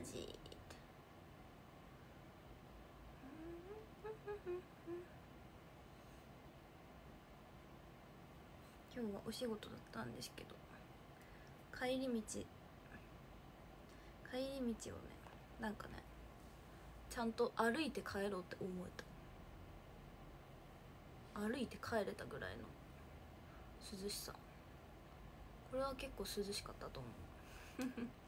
ジ今日はお仕事だったんですけど。帰り道。帰り道をねなんかねちゃんと歩いて帰ろうって思えた。歩いて帰れたぐらいの涼しさ。これは結構涼しかったと思う。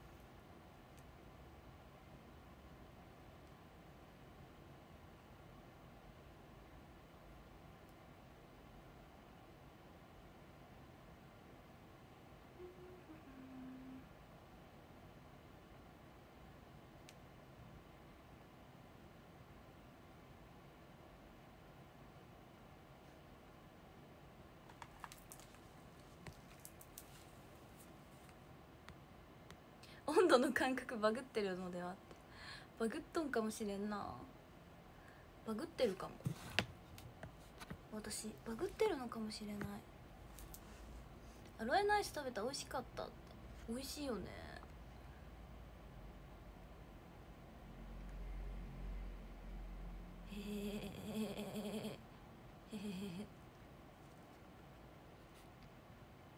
温度の感覚バグってるのではって。バグっとんかもしれんな。バグってるかも。私バグってるのかもしれない。アロエナイス食べた美味しかったって。美味しいよね。へえへえ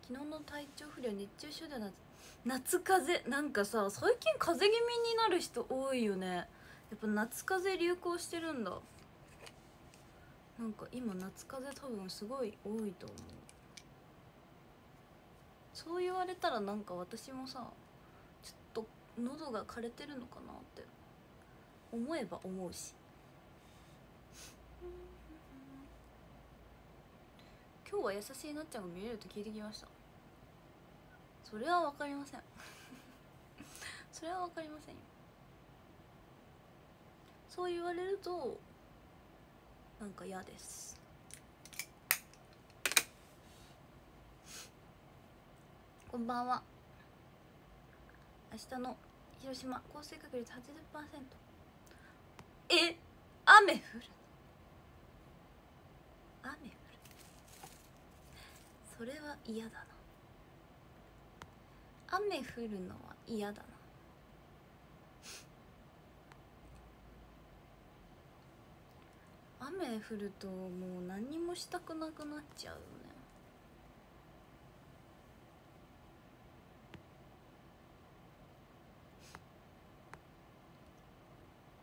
昨日の体調不良熱中症でな夏風邪なんかさ最近風邪気味になる人多いよね。やっぱ夏風邪流行してるんだ。なんか今夏風邪多分すごい多いと思う。そう言われたらなんか私もさちょっと喉が枯れてるのかなって思えば思うし。今日は優しいなっちゃんが見れると聞いてきました。それは分かりません。それは分かりませんよ。そう言われるとなんか嫌です。こんばんは。明日の広島降水確率80%え？雨降る？雨降る？それは嫌だな。雨降るのは嫌だな。雨降るともう何もしたくなくなっちゃうよね。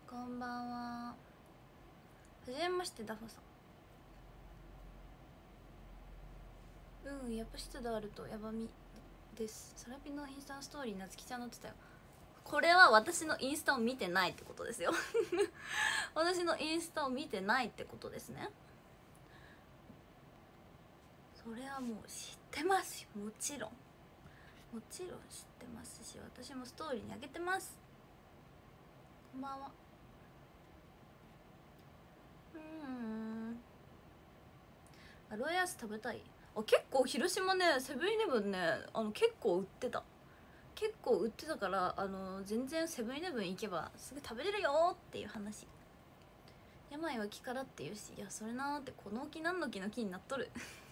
こんばんは。はじめましてダホさん。うんやっぱ湿度あるとヤバみ。です。サラピのインスタストーリーなつきちゃん載ってたよ。これは私のインスタを見てないってことですよ。私のインスタを見てないってことですね。それはもう知ってますよ。もちろん。もちろん知ってますし私もストーリーにあげてます。こんばんは。うん。アロエアス食べたい？あ結構広島ねセブンイレブンねあの結構売ってた。結構売ってたからあの全然セブンイレブン行けばすぐ食べれるよっていう話。病は気からっていうしいやそれなーってこの木何の木の木になっとる。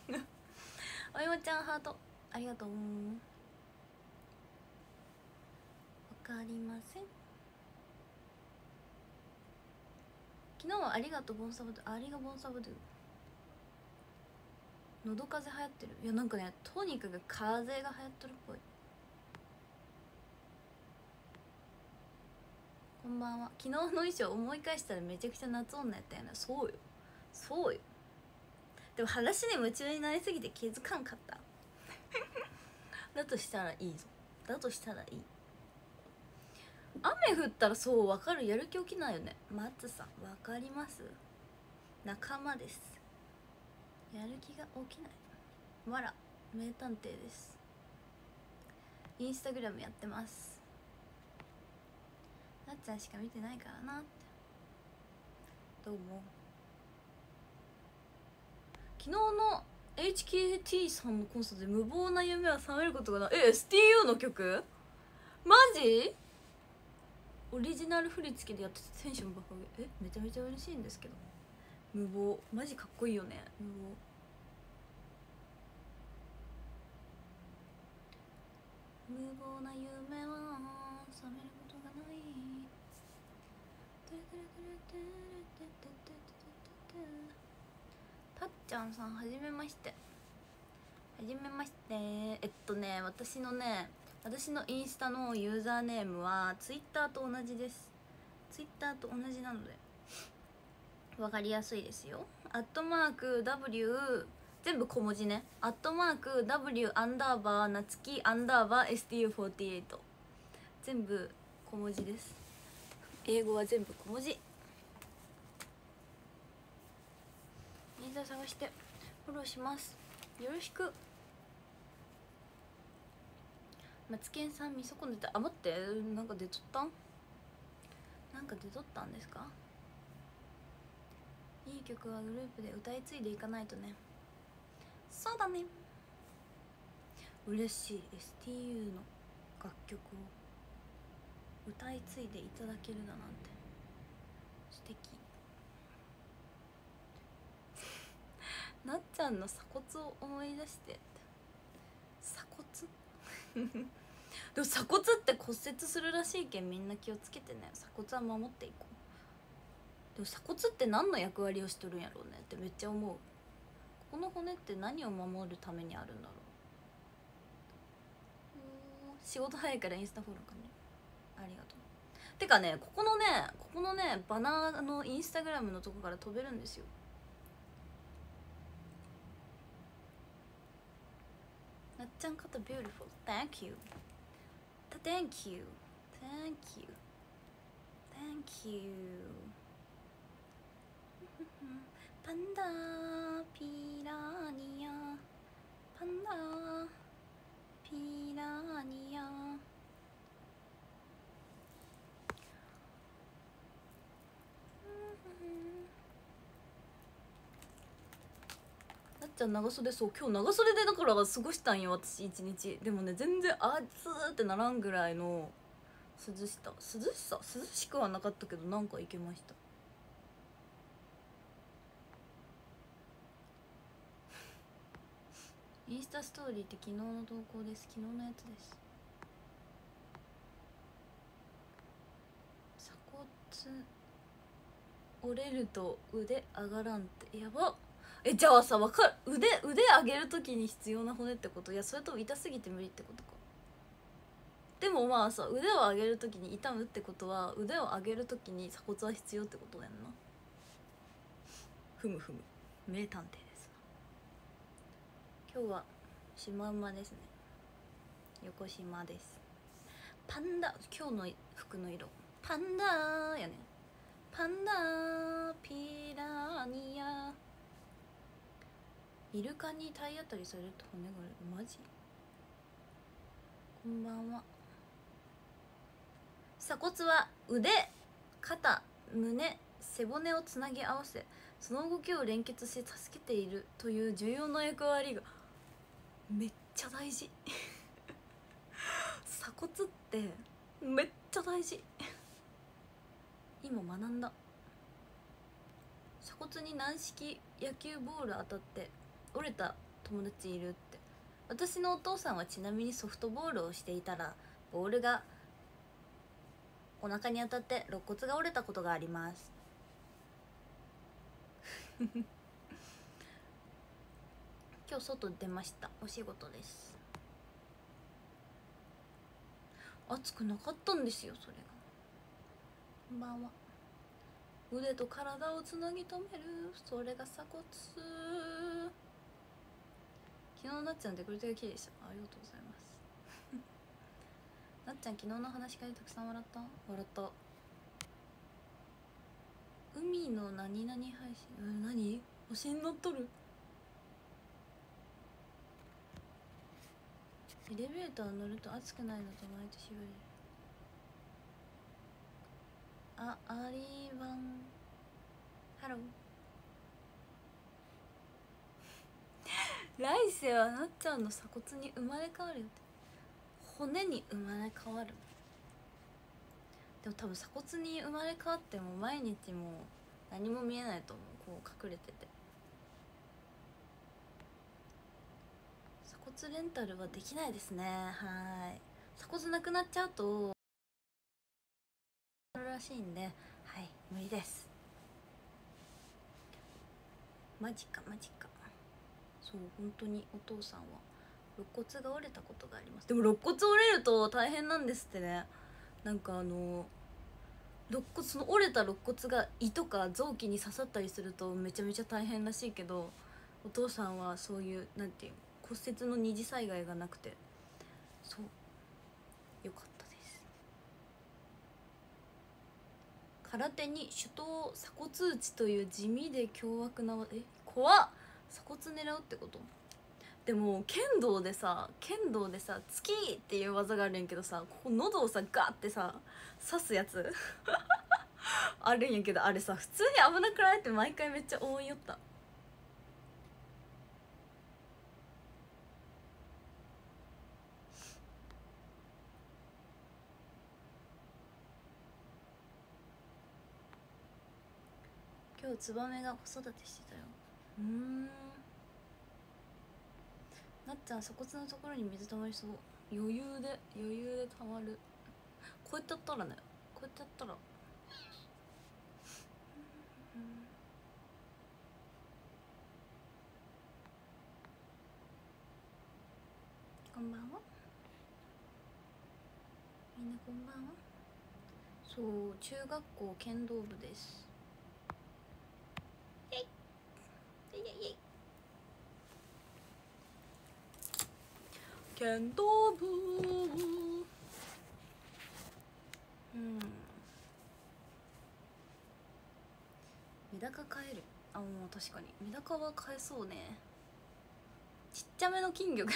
おいもちゃんハートありがとう。わかりません。昨日はありがとうボンサブドゥありがボンサブドゥ。喉風邪流行ってる。いやなんかねとにかく風邪が流行ってるっぽい。こんばんは。昨日の衣装思い返したらめちゃくちゃ夏女やったよな。そうよ。そうよ。でも話に夢中になりすぎて気づかんかった。だとしたらいいぞ。だとしたらいい。雨降ったらそう分かる。やる気起きないよね。松さん分かります。仲間です。やる気が起きない。わら名探偵です。インスタグラムやってます。なっちゃんしか見てないからなって。どうも昨日の HKT さんのコンサートで無謀な夢は覚めることがな。いえ STU の曲？マジ？オリジナル振り付けでやっててテンション爆上げ。えめちゃめちゃ嬉しいんですけど。無謀。マジかっこいいよね。無謀。無謀な夢は覚めることがない。たっちゃんさんはじめまして。はじめまして。えっとね私のね私のインスタのユーザーネームはツイッターと同じです。ツイッターと同じなので。分かりやすいですよ。アットマーク W 全部小文字ね。アットマーク W アンダーバーなつきアンダーバー STU48 全部小文字です。英語は全部小文字。ユーザー探してフォローします。よろしく。マツケンさんみそこんでたあ待って。なんか出とったん？なんか出とったんですか？いい曲はグループで歌い継いでいかないとね。そうだね。嬉しい。STU の楽曲を歌い継いでいただけるだなんて。素敵。なっちゃんの鎖骨を思い出して。鎖骨？でも鎖骨って骨折するらしいけんみんな気をつけてね。鎖骨は守っていこう。でも鎖骨って何の役割をしとるんやろうね？ってめっちゃ思う。ここの骨って何を守るためにあるんだろう？仕事早いからインスタフォローかね。ありがとう。てかねここのねここのねバナーのインスタグラムのとこから飛べるんですよ。なっちゃん方 beautiful thank you thank you thank you thank you パンダピラニア。パンダピラニア。なっちゃん長袖そう今日長袖でだから過ごしたんよ私一日。でもね全然あっつーってならんぐらいの涼しさ。涼しさ涼しくはなかったけどなんかいけました。インスタストーリーって昨日の投稿です。昨日のやつです。鎖骨折れると腕上がらんって。やば。えじゃあさわかる。腕腕上げる時に必要な骨ってこと？いやそれとも痛すぎて無理ってことか。でもまあさ腕を上げる時に痛むってことは腕を上げる時に鎖骨は必要ってことだよな。ふむふむ。名探偵です。今日はシマウマですね。横島です。パンダ今日の服の色。パンダやね。パンダピラニア。イルカに体当たりされると骨がある。マジ？こんばんは。鎖骨は腕肩胸背骨をつなぎ合わせその動きを連結して助けているという重要な役割がめっちゃ大事。鎖骨ってめっちゃ大事。今学んだ。鎖骨に軟式野球ボール当たって折れた友達いるって。私のお父さんはちなみにソフトボールをしていたらボールがお腹に当たって肋骨が折れたことがあります。今日外出ました。お仕事です。暑くなかったんですよそれが。こんばんは。腕と体をつなぎ止める。それが鎖骨。昨日なっちゃんデコルテが綺麗でした。ありがとうございます。なっちゃん昨日の話し会でたくさん笑った？笑った。海の何々配信？うん何？星に乗っとる？エレベーター乗ると暑くないのと毎年言われる。あアリーバンハロー。来世はなっちゃんの鎖骨に生まれ変わるよって。骨に生まれ変わる。でも多分鎖骨に生まれ変わっても毎日もう何も見えないと思う。こう隠れてて鎖骨レンタルはできないですね。はい。鎖骨なくなっちゃうとあるらしいんではい。無理です。マジかマジか。そう本当にお父さんは肋骨が折れたことがあります。でも肋骨折れると大変なんですってね。なんかあの肋骨その折れた肋骨が胃とか臓器に刺さったりするとめちゃめちゃ大変らしいけどお父さんはそういうなんていう骨折の二次災害がなくて。そう。よかったです。空手に手刀鎖骨打ちという地味で凶悪なえ？怖っ。鎖骨狙うってこと？でも剣道でさ剣道でさ「月」っていう技があるんやけどさここ喉をさガッてさ刺すやつ？あるんやけどあれさ普通に危なくない？って毎回めっちゃ思いよった。今日ツバメが子育てしてたよ。うん。なっちゃん鎖骨のところに水たまりそう。余裕で余裕でたまる。こうやってやったらねこうやってやったら。こんばんは。みんなこんばんは。そう中学校剣道部ですイェイイェイイェイ剣道部うんメダカ飼えるあもう確かにメダカは飼えそうねちっちゃめの金魚が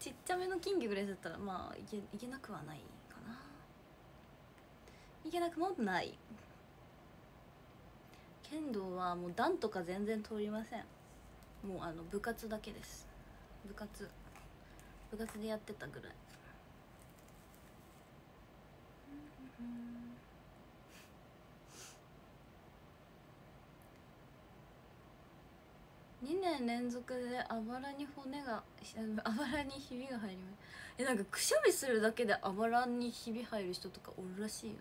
ちっちゃめの金魚ぐらいだったらまあいけいけなくはないかないけなくもない剣道はもう段とか全然通りません。もうあの部活だけです。部活。部活でやってたぐらい。2年連続であばらに骨があばらにひびが入ります。えなんかくしゃみするだけであばらにひび入る人とかおるらしいよね。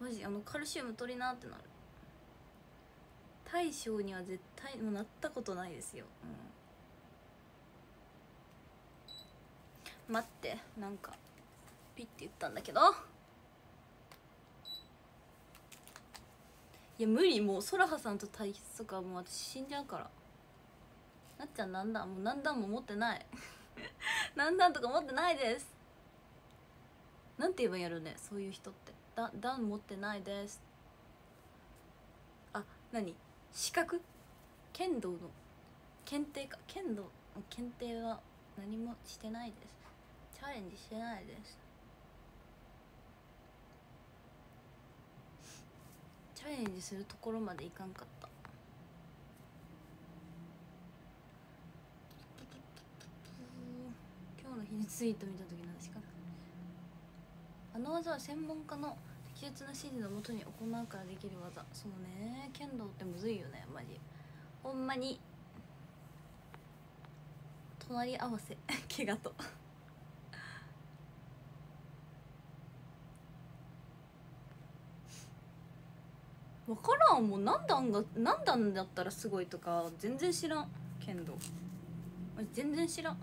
マジあのカルシウム取りなってなる。大将には絶対もうなったことないですよ、うん、待ってなんかピッて言ったんだけど。いや無理もうソラハさんと対決とかもう私死んじゃうから。なっちゃん何段もう何段も持ってない。何段とか持ってないです。なんて言えばやるね？そういう人って。だ段持ってないです。あ何？資格？剣道の？検定か？剣道？検定は何もしてないです。チャレンジしてないです。チャレンジするところまでいかんかった。今日の日にツイート見た時の話かな。あの技は専門家の適切な指示のもとに行うからできる技。そうね。剣道ってむずいよねマジほんまに。隣り合わせ。怪我と。分からんもう何段が何段だったらすごいとか全然知らん。剣道。全然知らん。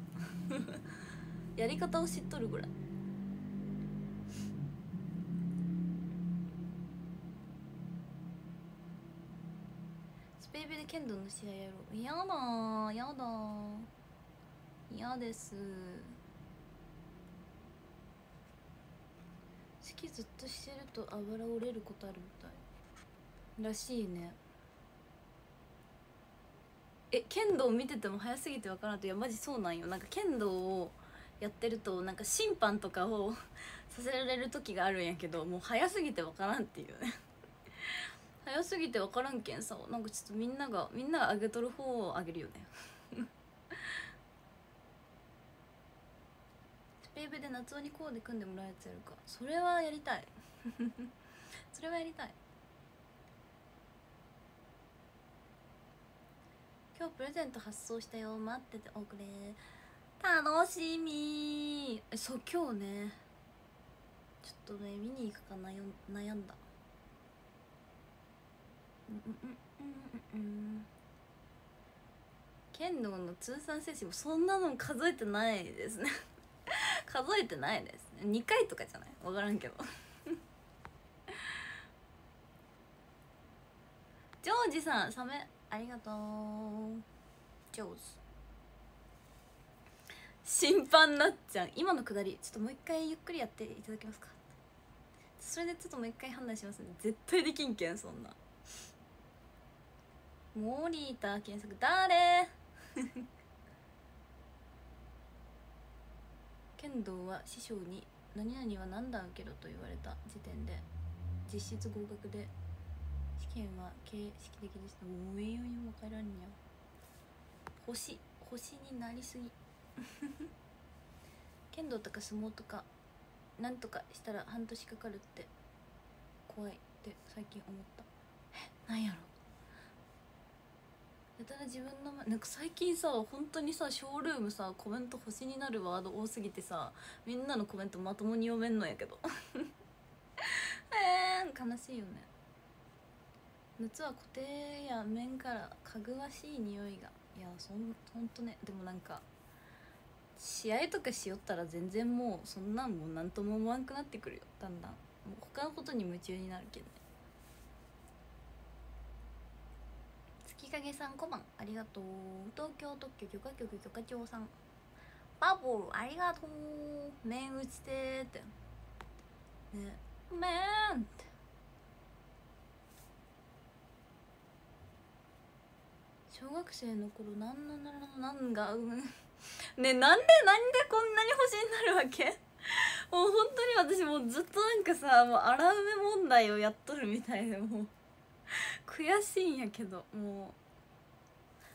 やり方を知っとるぐらいスペイベで剣道の試合やろう。やだやだ嫌です。式ずっとしてるとあばら折れることあるみたい。らしいね。え剣道見てても早すぎて分からんといやマジそうなんよ。なんか剣道をやってるとなんか審判とかを させられる時があるんやけどもう早すぎて分からんっていうね。早すぎて分からんけんさなんかちょっとみんながみんながあげとる方をあげるよね。スペイベで夏男にコーデ組んでもらうやつやるか。それはやりたい。それはやりたい。今日プレゼント発送したよ。待ってておくれ。楽しみ。えそう今日ね。ちょっとね見に行くか悩悩んだうんうんうんうんうん剣道の通算成績もそんなの数えてないですね数えてないですね2回とかじゃない分からんけどジョージさんサメありがとうジョーズ審判なっちゃん今のくだりちょっともう一回ゆっくりやっていただけますかそれでちょっともう一回判断しますね絶対できんけんそんなモーリーター検索誰？剣道は師匠に「何々は何段受けろ」と言われた時点で実質合格で試験は形式的でした。もうええよにも帰らんにゃ。星星になりすぎ。剣道とか相撲とかなんとかしたら半年かかるって怖いって最近思った。えなんやろ？やたら自分のなんか最近さ本当にさショールームさコメント星になるワード多すぎてさみんなのコメントまともに読めんのやけど。えー、悲しいよね。夏は固定や面からかぐわしい匂いが。いやそんほんとね。でもなんか試合とかしよったら全然もうそんなんもう何とも思わんくなってくるよ。だんだん。もう他のことに夢中になるけどね月影さん小判ありがとう。東京特許許可局許可庁さん。バブルありがとう。面打ちてって。ね。めんって小学生の頃なんなんなんなんがうん。ねなんでなんでこんなに星になるわけ？もう本当に私もうずっとなんかさもう荒埋め問題をやっとるみたいでもう。悔しいんやけどもう。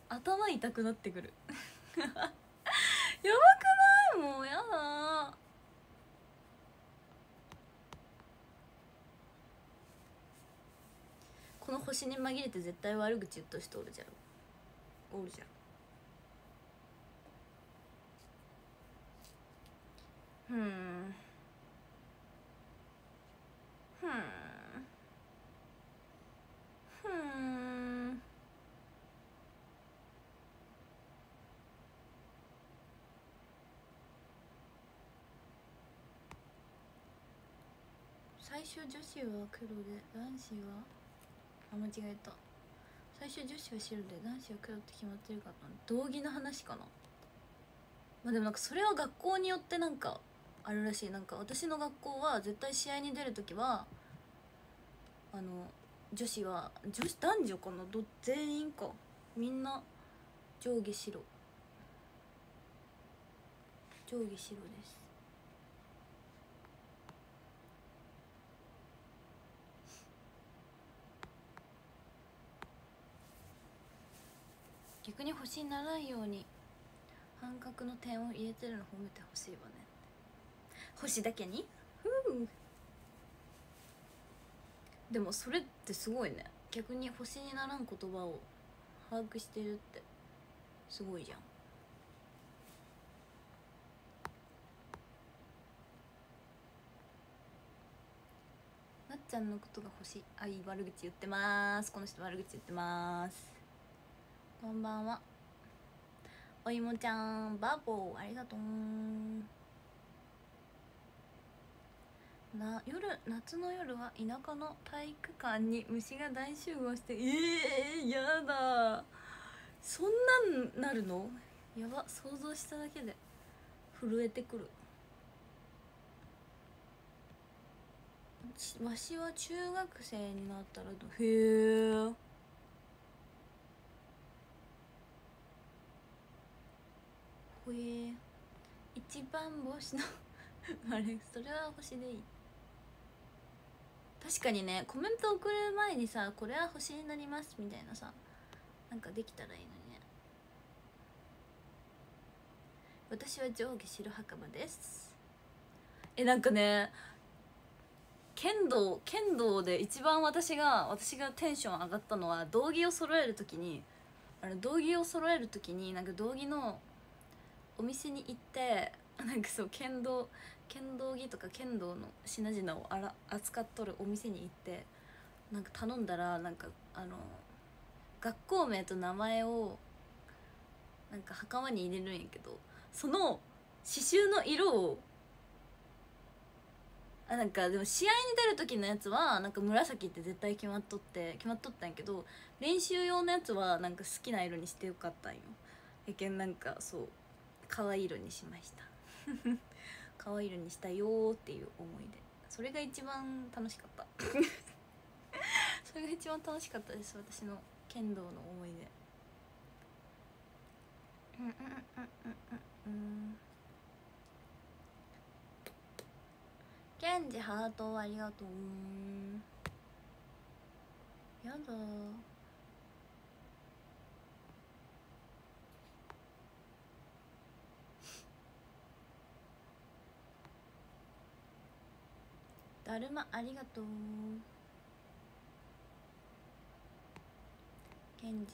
頭痛くなってくる。やばくない？もうやだ。この星に紛れて絶対悪口言っとる人おるじゃろ。おるじゃん。ふん。ふん。ふん。最初女子は黒で男子はあ間違えた。最初女子は白で男子は黒って決まってるかな道着の話かな。まあでもなんかそれは学校によってなんかあるらしい。なんか私の学校は絶対試合に出る時はあの女子は女子男女かな？ど全員か。みんな上下白。上下白です。逆に星にならんように半角の点を入れてるの褒めてほしいわね。星だけに？ふう。でもそれってすごいね。逆に星にならん言葉を把握してるってすごいじゃん。なっちゃんのことが星あい悪口言ってます。この人悪口言ってますこんばんは。おいもちゃんバボーありがとう。な夜夏の夜は田舎の体育館に虫が大集合してええー、やだ。そんなんなるの？やば想像しただけで震えてくる。わしは中学生になったらどへえほえ一番星の あれそれは星でいい。確かにねコメント送る前にさこれは星になりますみたいなさなんかできたらいいのにね。私は上下白袴です。えなんかね剣道剣道で一番私が私がテンション上がったのは道着を揃える時にあの道着を揃える時になんか道着のお店に行ってなんかそう剣道剣道着とか剣道の品々をあら扱っとるお店に行ってなんか頼んだらなんかあの学校名と名前をなんか袴に入れるんやけどその刺繍の色をあなんかでも試合に出る時のやつはなんか紫って絶対決まっとって決まっとったんやけど練習用のやつはなんか好きな色にしてよかったんよ。やけんなんかそう可愛い色にしました。可愛い色にしたよっていう思い出それが一番楽しかった。それが一番楽しかったです私の剣道の思い出うんうんうんうんうん。うんケンジハートありがとう。やだだるまありがとう。ケンジ。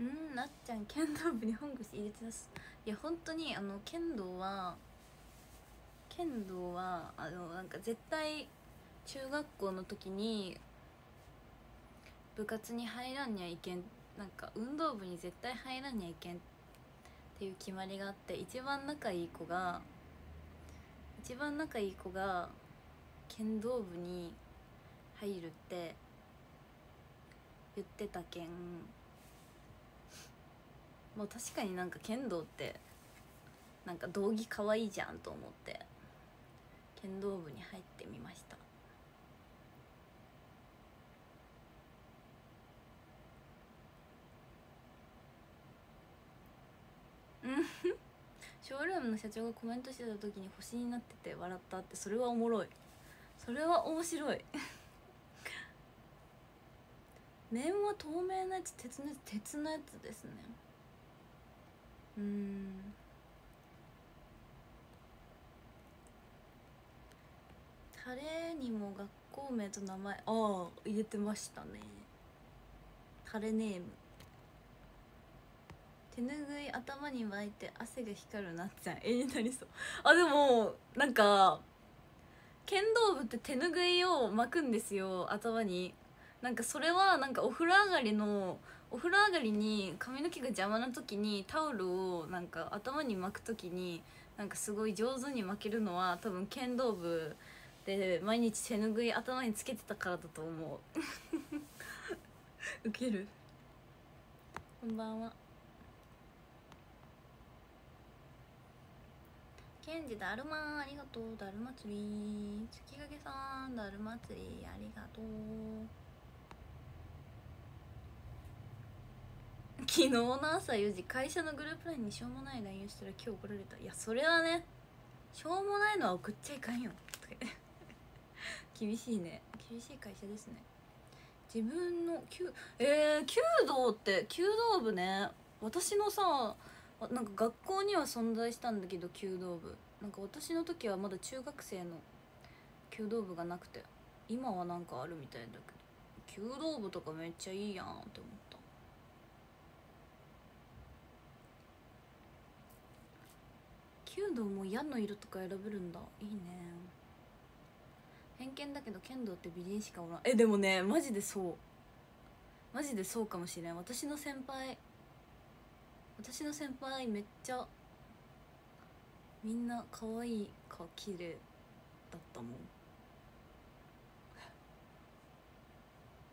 うんなっちゃん剣道部に本腰入れてます。いや本当にあの剣道は剣道はあのなんか絶対中学校の時に部活に入らんにはいけんなんか運動部に絶対入らんにはいけんっていう決まりがあって一番仲いい子が一番仲いい子が剣道部に入るって言ってたけんもう確かになんか剣道ってなんか道着かわいいじゃんと思って剣道部に入ってみましたうん？ショールームの社長がコメントしてた時に星になってて笑ったってそれはおもろい。それは面白い。面は透明なやつ鉄のやつ鉄のやつですね。うん。タレにも学校名と名前ああ入れてましたね。タレネーム。手ぬぐい頭に巻いて汗が光るなっちゃん絵になりそう。あでもなんか剣道部って手ぬぐいを巻くんですよ頭に。なんかそれはなんかお風呂上がりのお風呂上がりに髪の毛が邪魔な時にタオルをなんか頭に巻く時になんかすごい上手に巻けるのは多分剣道部で毎日手ぬぐい頭につけてたからだと思う。ウケる。こんばんは。ケンジだるまありがとうだるま釣り。月影さんだるま釣りありがとう。昨日の朝4時会社のグループ LINE にしょうもない LINE をしたら今日怒られた。いやそれはねしょうもないのは送っちゃいかんよ。厳しいね。厳しい会社ですね。自分の弓えー、弓道って弓道部ね。私のさなんか学校には存在したんだけど弓道部。なんか私の時はまだ中学生の弓道部がなくて今はなんかあるみたいだけど弓道部とかめっちゃいいやんって思った。弓道も矢の色とか選べるんだ。いいね。偏見だけど剣道って美人しかおらん。えでもねマジでそう。マジでそうかもしれん。私の先輩私の先輩めっちゃみんな可愛いか綺麗だったもん。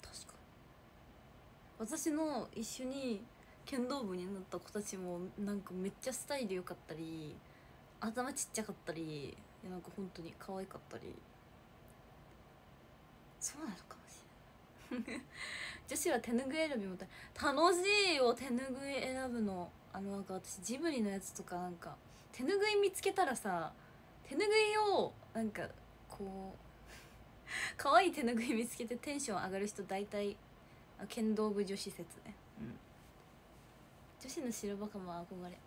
確かに。私の一緒に剣道部になった子たちもなんかめっちゃスタイル良かったり頭ちっちゃかったりなんか本当に可愛かったり。そうなのかもしれない女子は手ぬぐい選びも楽しいよ手ぬぐい選ぶの。あのなんか私ジブリのやつとかなんか手ぬぐい見つけたらさ手ぬぐいをなんかこう 可愛い手ぬぐい見つけてテンション上がる人大体剣道部女子説ね。うん。女子の白バカも憧れ。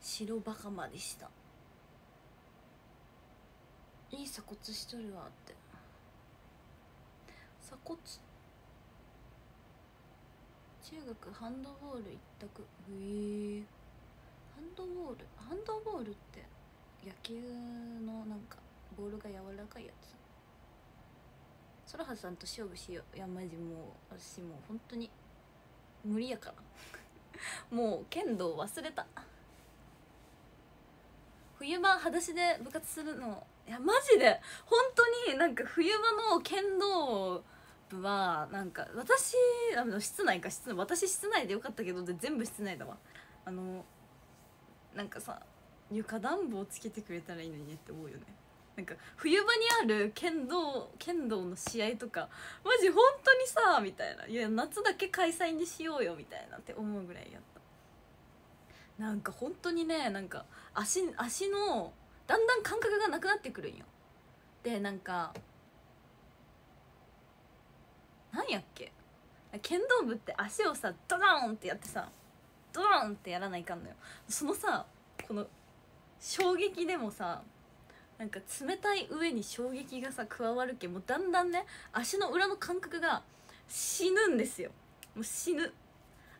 白バカまでした。いい鎖骨しとるわって。鎖骨中学ハンドボール一択へえハンドボールハンドボールって野球のなんかボールが柔らかいやつ。空葉さんと勝負しよう。いやマジもう私もう本当に無理やから。もう剣道忘れた。冬場裸足で部活するのいやマジで。本当になんか冬場の剣道部はなんか私あの室内か室内私室内でよかったけどで全部室内だわ。あのなんかさ床暖房つけてくれたらいいのにねって思うよね。なんか冬場にある剣道剣道の試合とかマジ本当にさみたいな。いや夏だけ開催にしようよみたいなって思うぐらいやった。なんか本当にねなんか足足のだんだん感覚がなくなってくるんよ。でなんかなんやっけ剣道部って足をさドドンってやってさドドンってやらないかんのよ。そのさこの衝撃でもさなんか冷たい上に衝撃がさ加わるけもうだんだんね足の裏の感覚が死ぬんですよ。もう死ぬ。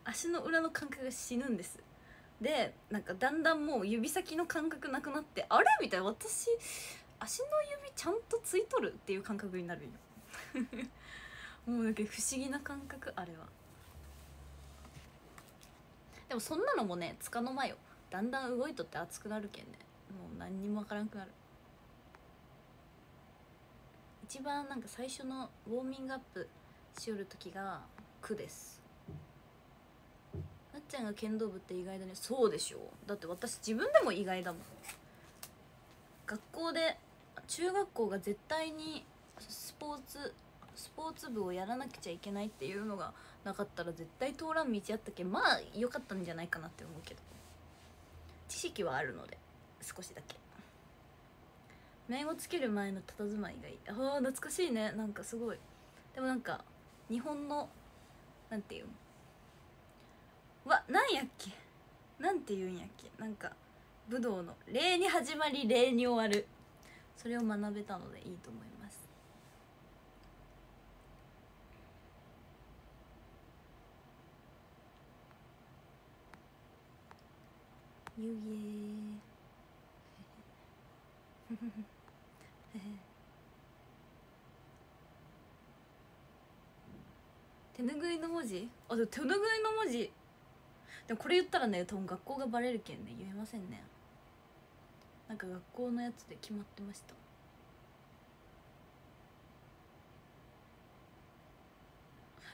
足の裏の感覚が死ぬんです。でなんかだんだんもう指先の感覚なくなってあれ？みたいな。私足の指ちゃんとついとるっていう感覚になるよ。もうなんか不思議な感覚あれは。でもそんなのもねつかの間よ。だんだん動いとって熱くなるけんね。もう何にもわからんくなる。一番なんか最初のウォーミングアップしよる時が苦です。なっちゃんが剣道部って意外だね。そうでしょ。だって私自分でも意外だもん。学校で中学校が絶対にスポーツスポーツ部をやらなくちゃいけないっていうのがなかったら絶対通らん道あったけまあ良かったんじゃないかなって思うけど。知識はあるので少しだけ。面をつける前の佇まいがいい。ああ懐かしいね。なんかすごい。でもなんか日本のなんていうの？わなんやっけ？なんて言うんやっけ？なんか武道の礼に始まり礼に終わる。それを学べたのでいいと思います。湯気手ぬぐいの文字？あでも手ぬぐいの文字。でもこれ言ったらね多分学校がバレるけんね言えませんね。なんか学校のやつで決まってました。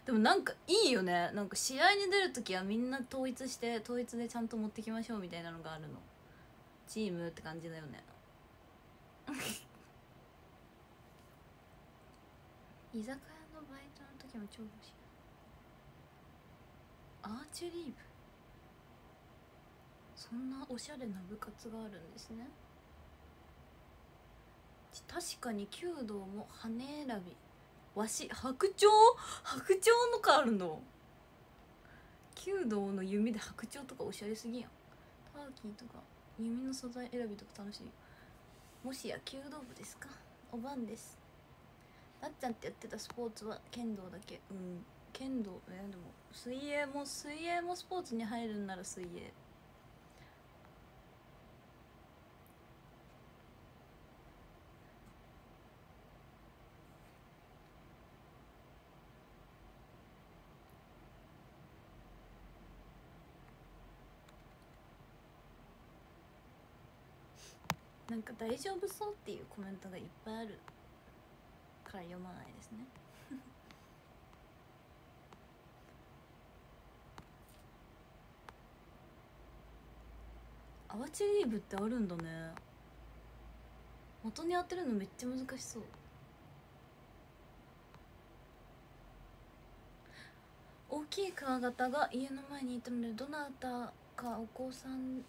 でもなんかいいよね。なんか試合に出る時はみんな統一して統一でちゃんと持ってきましょうみたいなのがあるの。チームって感じだよね。居酒屋のバイトの時も超欲しい。アーチェリー部そんなおしゃれな部活があるんですね。確かに弓道も羽選びわし白鳥？白鳥のかあるの？弓道の弓で白鳥とかおしゃれすぎやん。ターキーとか弓の素材選びとか楽しい。もしや弓道部ですか？おばんです。なっちゃんってやってたスポーツは剣道だけ。うん。剣道えでも水泳も水泳もスポーツに入るんなら水泳。なんか大丈夫そうっていうコメントがいっぱいあるから読まないですね。アワチリーブってあるんだね。元に当てるのめっちゃ難しそう。大きいクワガタが家の前にいたのでどなたかお子さんで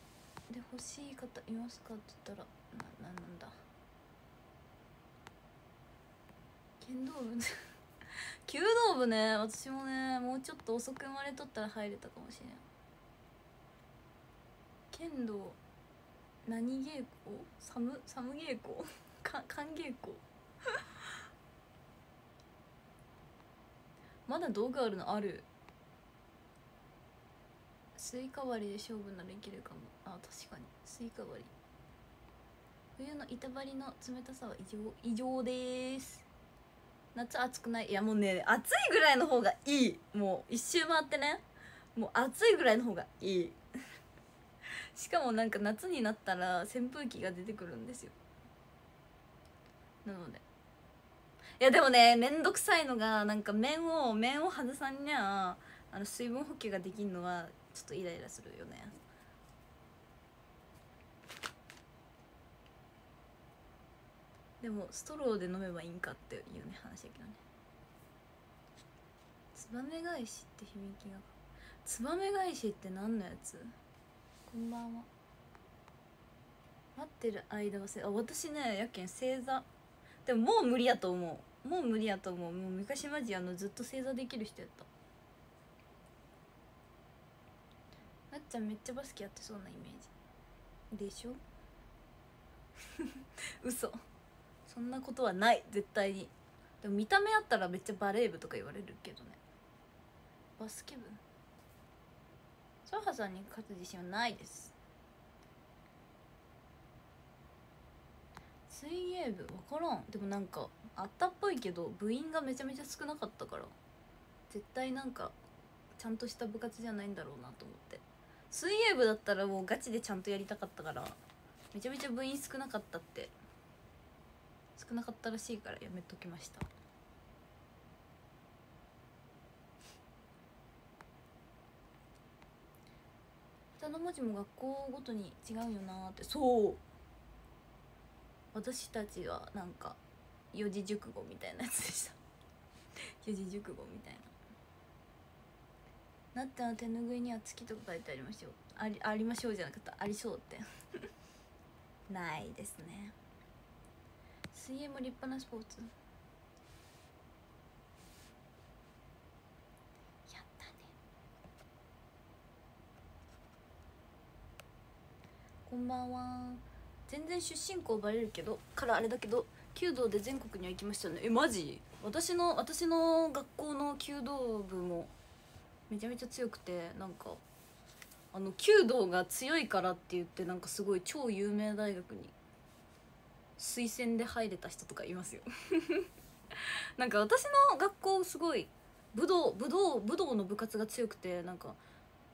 欲しい方いますかって言ったらななんだ。剣道部？弓道部ね。私もねもうちょっと遅く生まれとったら入れたかもしれん。剣道。何稽古？サムサム稽古？か寒稽古？まだ道具あるの？ある。スイカ割りで勝負ならいけるかも。あ確かに。スイカ割り。冬の板張りの冷たさは異常異常です。夏暑くない？いやもうね暑いぐらいの方がいい。もう一周回ってね。もう暑いぐらいの方がいい。しかもなんか夏になったら扇風機が出てくるんですよ。なので。いやでもね面倒くさいのがなんか面を面を外さんにゃあの水分補給ができるのはちょっとイライラするよね。でもストローで飲めばいいんかっていうね話だけどね。ツバメ返しって響きが。ツバメ返しって何のやつ？こんばんは。待ってる間はせあ私ねやけん正座。でももう無理やと思う。もう無理やと思う。もう昔マジあのずっと正座できる人やった。なっちゃんめっちゃバスケやってそうなイメージ。でしょ？嘘そんなことはない。絶対に。でも見た目あったらめっちゃバレー部とか言われるけどね。バスケ部。ソハさんに勝つ自信はないです。水泳部分からん。でもなんかあったっぽいけど部員がめちゃめちゃ少なかったから。絶対なんかちゃんとした部活じゃないんだろうなと思って。水泳部だったらもうガチでちゃんとやりたかったからめちゃめちゃ部員少なかったって。少なかったらしいからやめときました。の文字も学校ごとに違うよなって。そう。私たちはなんか四字熟語みたいなやつでした。四字熟語みたいな。なっての手ぬぐいには月とか書いてありましょう。ありありましょうじゃなかった。ありそうって。ないですね。水泳も立派なスポーツ。やったね。こんばんは。全然出身校バレるけどからあれだけど弓道で全国には行きましたね。えマジ？私の私の学校の弓道部もめちゃめちゃ強くてなんかあの弓道が強いからって言ってなんかすごい超有名大学に推薦で入れた人とかいますよ。なんか私の学校すごい武道武道武道の部活が強くてなんか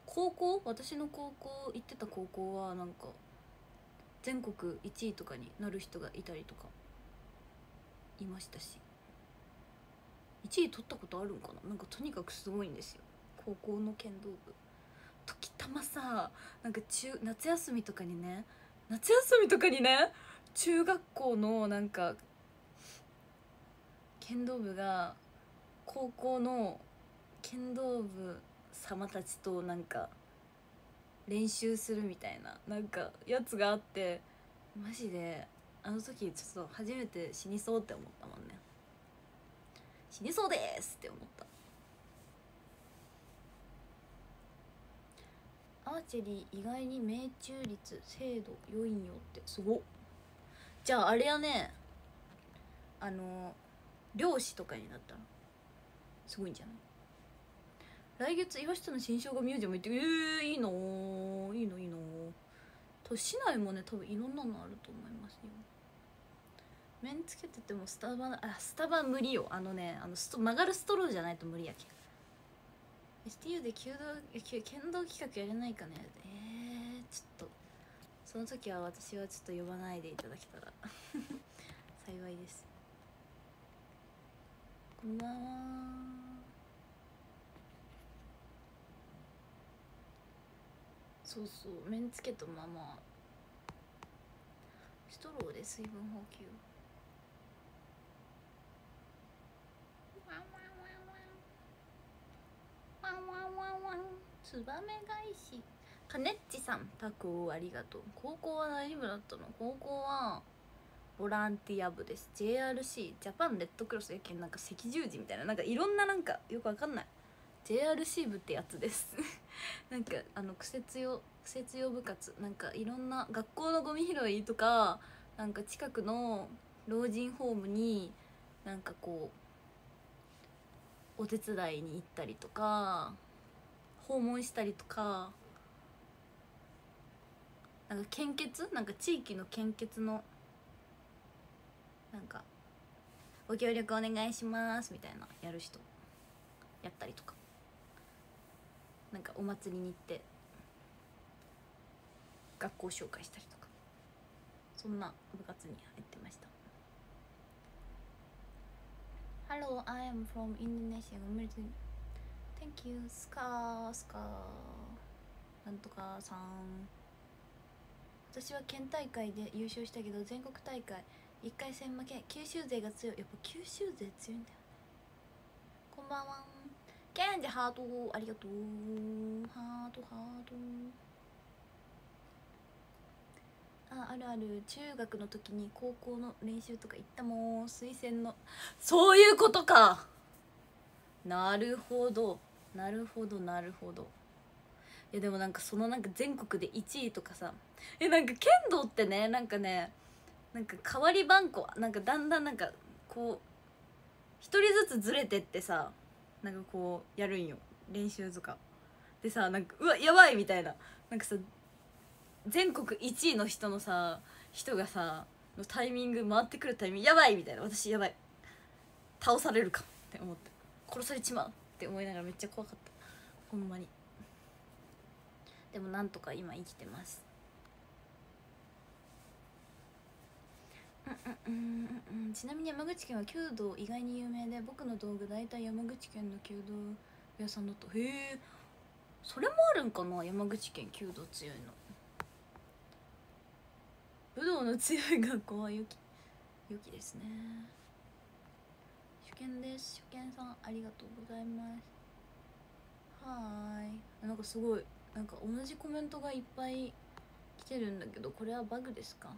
高校私の高校行ってた高校はなんか全国1位とかになる人がいたりとかいましたし。1位取ったことあるんかな？なんかとにかくすごいんですよ。高校の剣道部。時たまさなんか中夏休みとかにね夏休みとかにね中学校のなんか剣道部が高校の剣道部様たちとなんか練習するみたいななんかやつがあってマジであの時ちょっと初めて死にそうって思ったもんね。死にそうですって思った。アーチェリー意外に命中率精度良いんよって。すごっ。じゃああれやね。あの漁師とかになったらすごいんじゃない？来月岩下の新生姜ミュージアム行ってえー、いいのいいのいいのと市内もね多分いろんなのあると思いますよ。面つけててもスタバあスタバ無理よ。あのねあのスト曲がるストローじゃないと無理やけん。STU で弓道剣道企画やれないかね。えー、ちょっと。その時は私はちょっと呼ばないでいただけたら。幸いです。こんばんは。そうそう。麺つけたまま。ストローで水分補給。ワン。ワンワンワンワン。ツバメ返し。カネッチさんタコありがとう。高校は何部だったの？高校はボランティア部です。JRC ジャパンレッドクロスやけんなんか赤十字みたいな。なんかいろんななんかよくわかんない。JRC 部ってやつです。なんかあの苦節用苦節用部活。なんかいろんな学校のゴミ拾いとかなんか近くの老人ホームになんかこうお手伝いに行ったりとか訪問したりとかなんか献血？なんか地域の献血のなんかご協力お願いしますみたいなやる人やったりとかなんかお祭りに行って学校紹介したりとかそんな部活に入ってました Hello, I am from Indonesia. Thank you, Ska, Ska. なんとかさん。私は県大会で優勝したけど、全国大会1回戦負け。九州勢が強い。やっぱ九州勢強いんだよね。こんばんは。ケンジハート、ありがとう。ハート、ハート。ああるある中学の時に高校の練習とか行ったもん推薦のそういうことかなるほどなるほどなるほどやでもなんかそのなんか全国で1位とかさ。えなんか剣道ってねなんかねなんか代わり番号なんかだんだんなんかこう一人ずつずれてってさなんかこうやるんよ。練習とか。でさなんかうわやばいみたいな。なんかさ全国1位の人のさ人がさのタイミング回ってくるタイミングやばいみたいな。私やばい。倒されるかって思って。殺されちまうって思いながらめっちゃ怖かった。ほんまに。でもなんとか今生きてます。うんうんうんうんちなみに山口県は弓道意外に有名で僕の道具大体山口県の弓道屋さんだと。へえそれもあるんかな？山口県弓道強いの。武道の強い学校はゆきゆきですね。初見です。初見さんありがとうございます。はーい。なんかすごい。なんか同じコメントがいっぱい来てるんだけどこれはバグですか？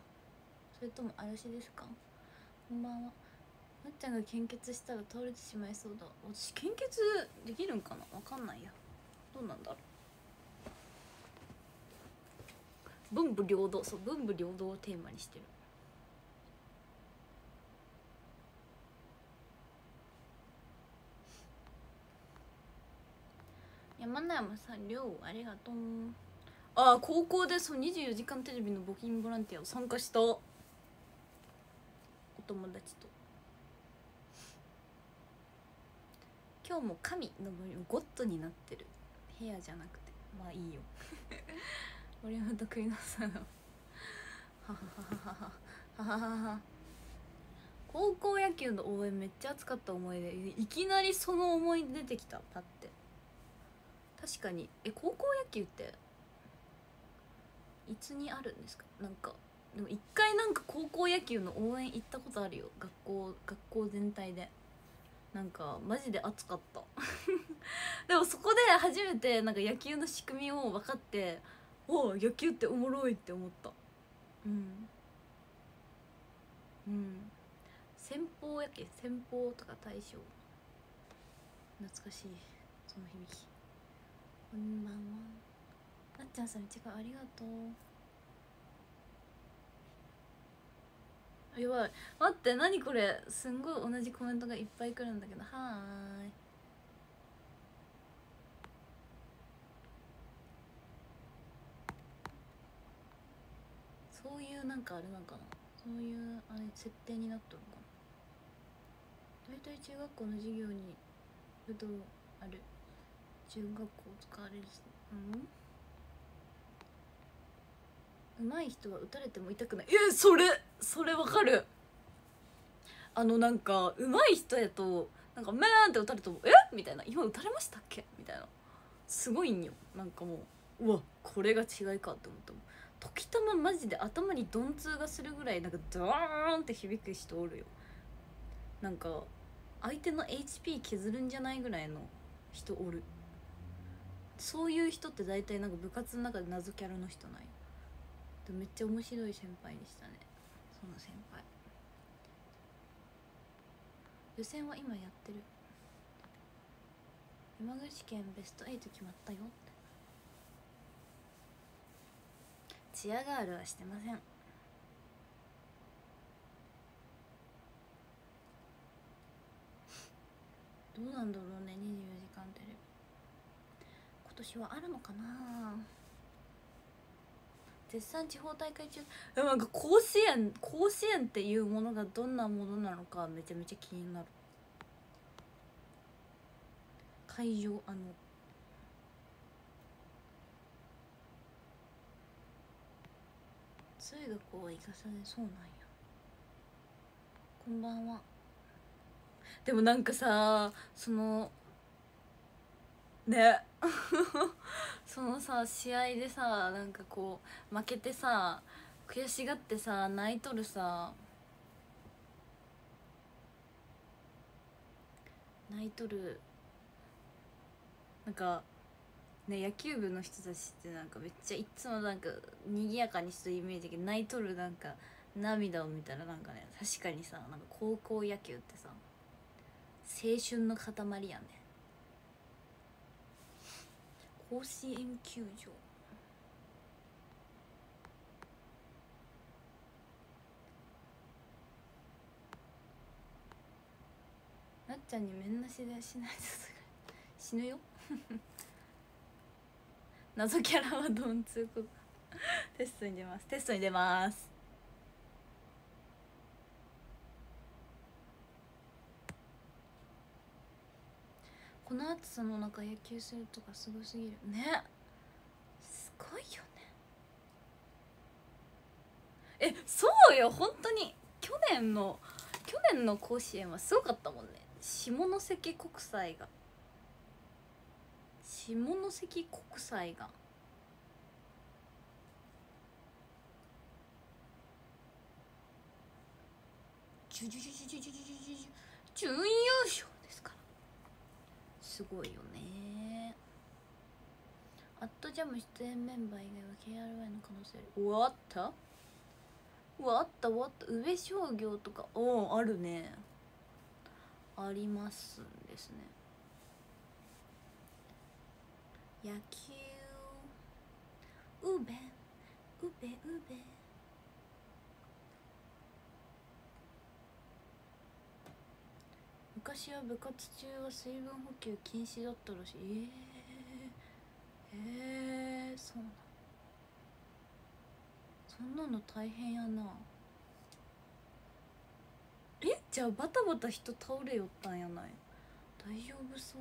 それとも嵐ですか？こんばんは。なっちゃんが献血したら倒れてしまいそうだ。私献血できるんかな？わかんないや。どうなんだろう。文武両道そう文武両道をテーマにしてる。山名もさりょうありがとう。ああ高校でそう24時間テレビの募金ボランティアを参加した。お友達と。今日も神のゴッドになってる。部屋じゃなくて。まあいいよ。俺は得意なさの高校野球の応援めっちゃ熱かった思い出。いきなりその思い出てきた。パって。確かに。え高校野球っていつにあるんですか？なんかでも一回なんか高校野球の応援行ったことあるよ。学校学校全体で。なんかマジで熱かった。でもそこで初めてなんか野球の仕組みを分かってお野球っておもろいって思った。うん。うん。先方やけ？先方とか大将。懐かしい。その響き。こんばんは。なっちゃんさんめっちゃありがとう。やばい。待って何これ。すんごい同じコメントがいっぱい来るんだけど。はーい。そういうなんかあれなんかな。そういうあれ設定になっとるかな。大体中学校の授業に武道ある。中学校使われるうん上手い人は打たれても痛くない。えそれそれわかる。あのなんか上手い人やとなんかメーンって打たれても「え？みたいな「今打たれましたっけ?」みたいな。すごいんよ。なんかもううわこれが違いかって思ったも。時たまマジで頭に鈍痛がするぐらいなんかドーンって響く人おるよ。なんか相手の HP 削るんじゃないぐらいの人おる。そういう人って大体なんか部活の中で謎キャラの人ない？めっちゃ面白い先輩でしたね。その先輩。予選は今やってる？山口県ベスト8決まったよ。っチアガールはしてません。どうなんだろうね24時間テレビ。年はあるのかな？絶賛地方大会中。なんか甲子園甲子園っていうものがどんなものなのかめちゃめちゃ気になる。会場あの。通学は行かされそうなんや。こんばんは。でもなんかさそのね。そのさ試合でさなんかこう負けてさ悔しがってさ泣いとるさ。泣いとる。なんかね野球部の人たちってなんかめっちゃいつもなんか賑やかにしてるイメージだけど泣いとるなんか涙を見たらなんかね確かにさなんか高校野球ってさ青春の塊やね。甲子園球場。なっちゃんに面なしでしないと死ぬよ。謎キャラはドンツーテストに出ます。テストに出ます。この暑さの中野球するとかすごすぎる。ね。すごいよね。えそうよ。本当に。去年の去年の甲子園はすごかったもんね。下関国際が。下関国際が。準優勝。すごいよね。アットジャム出演メンバー以外は KRY の可能性ある。わあった？わあった？わあった？宇部商業とか？おあるね。ありますんですね。野球？うべうべうべ昔は部活中は水分補給禁止だったらしい。えー、えー、そうなそんなの大変やな。えじゃあバタバタ人倒れよったんやない。大丈夫そ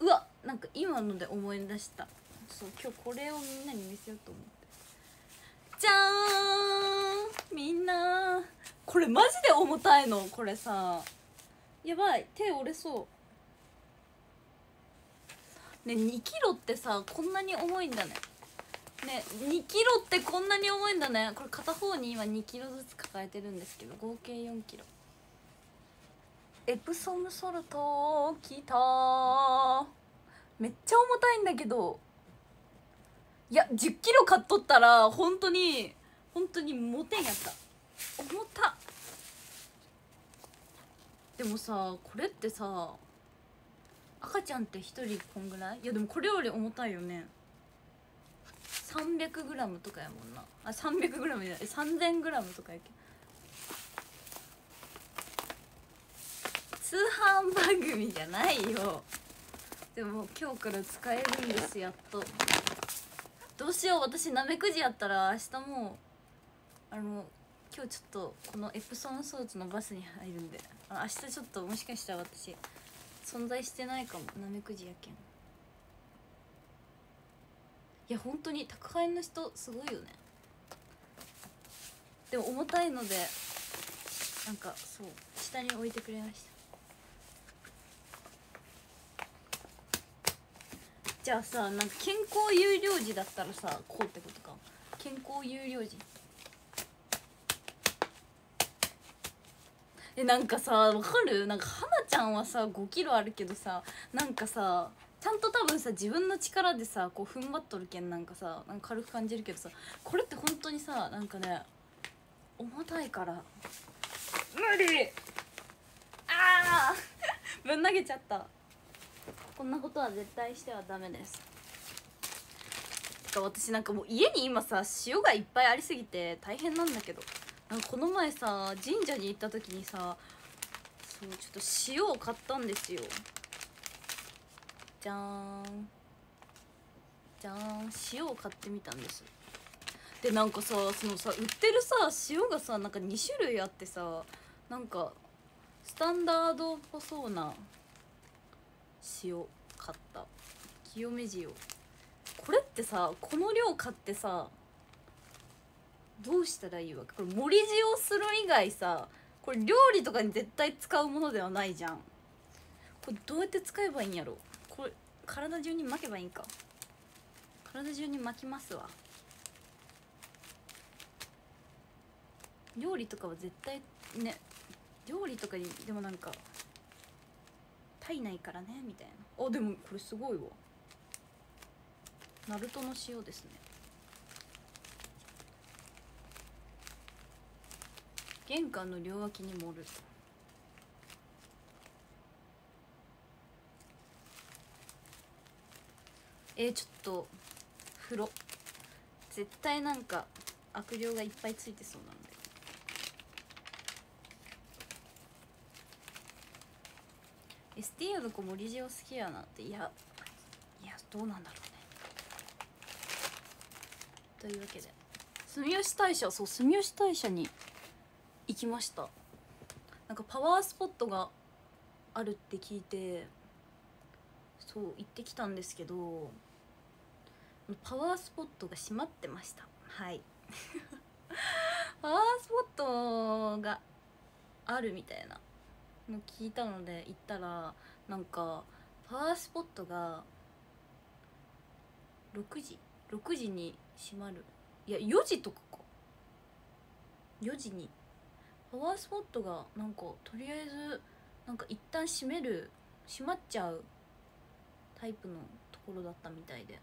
う？うわなんか今ので思い出した。そう今日これをみんなに見せようと思って。じゃーん！みんな。これマジで重たいの。これさ。やばい。手折れそう。ね2キロってさこんなに重いんだね。ね2キロってこんなに重いんだね。これ片方に今2キロずつ抱えてるんですけど合計4キロ。エプソムソルトきた。めっちゃ重たいんだけど。いや1 0キロ買っとったら本当に本当にモテんやった。重た。でもさこれってさ赤ちゃんって1人こんぐらい？いやでもこれより重たいよね。300g とかやもんな。あ 300g じゃない。3000g とかやけ通販番組じゃないよ。でも今日から使えるんですやっと。どうしよう。私なめくじやったら明日もうあの今日ちょっとこのエプソンソーツのバスに入るんで明日ちょっともしかしたら私存在してないかも。なめくじやけん。いや本当に宅配の人すごいよね。でも重たいのでなんかそう下に置いてくれました。じゃあさなんか健康有料児だったらさこうってことか。健康有料児。えなんかさわかる？なんか花ちゃんはさ5キロあるけどさなんかさちゃんと多分さ自分の力でさこう踏ん張っとるけんなんかさなんか軽く感じるけどさこれって本当にさなんかね重たいから無理。あー。ぶん投げちゃった。こんなことは絶対してはダメです。私なんかもう家に今さ塩がいっぱいありすぎて大変なんだけど。なんかこの前さ神社に行った時にさそうちょっと塩を買ったんですよ。じゃーん。じゃーん。塩を買ってみたんです。でなんかさそのさ売ってるさ塩がさなんか2種類あってさなんかスタンダードっぽそうな塩買った。清め塩。これってさこの量買ってさどうしたらいいわけ？これ盛り塩する以外さこれ料理とかに絶対使うものではないじゃん。これどうやって使えばいいんやろ？これ体中に巻けばいいんか？体中に巻きますわ。料理とかは絶対ね料理とかにでもなんか体内からねみたいな。あでもこれすごいわ。ナルトの塩ですね。玄関の両脇に盛る。えー、ちょっと風呂。絶対なんか悪霊がいっぱいついてそうなんで。エスティーの子森塩好きやなって。いやいやどうなんだろうね。というわけで。住吉大社そう住吉大社に行きました。なんかパワースポットがあるって聞いてそう行ってきたんですけどパワースポットが閉まってました。はい。パワースポットがあるみたいなの聞いたので行ったらなんかパワースポットが6時6時に閉まる。いや4時とかか。4時にパワースポットがなんかとりあえずなんか一旦閉める閉まっちゃうタイプのところだったみたいで。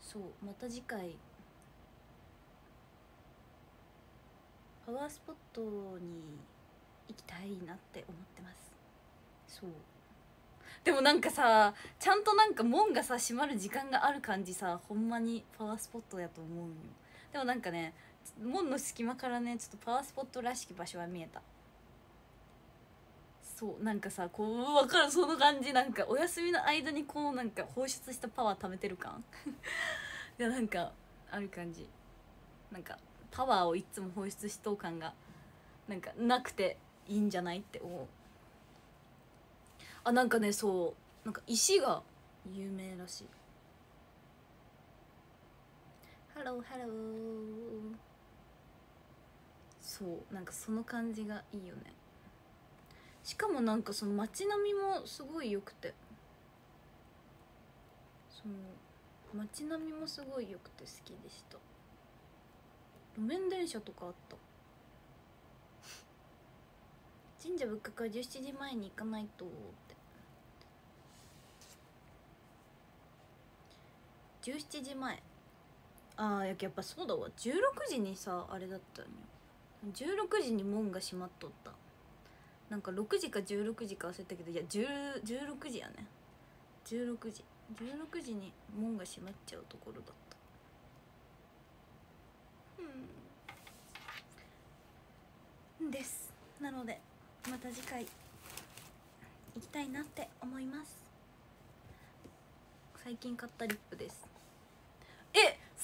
そうまた次回。パワースポットに行きたいなって思ってます。そう。でもなんかさちゃんとなんか門がさ閉まる時間がある感じさほんまにパワースポットやと思うんよ。でもなんかね門の隙間からねちょっとパワースポットらしき場所は見えた。そうなんかさこう分かる？その感じ。なんかお休みの間にこうなんか放出したパワー貯めてる感？いやなんかある感じ。なんかパワーをいつも放出しとう感がなんかなくていいんじゃないって思う。あなんかねそうなんか石が有名らしい。ハローハローそうなんかその感じがいいよね。しかもなんかその街並みもすごい良くて。その街並みもすごい良くて好きでした。路面電車とかあった。神社仏閣は17時前に行かないとって。17時前。ああやっぱそうだわ。16時にさあれだったんよ。16時に門が閉まっとった。なんか6時か16時か忘れたけどいや16時やね。16時。16時に門が閉まっちゃうところだった。うん。です。なのでまた次回行きたいなって思います。最近買ったリップです。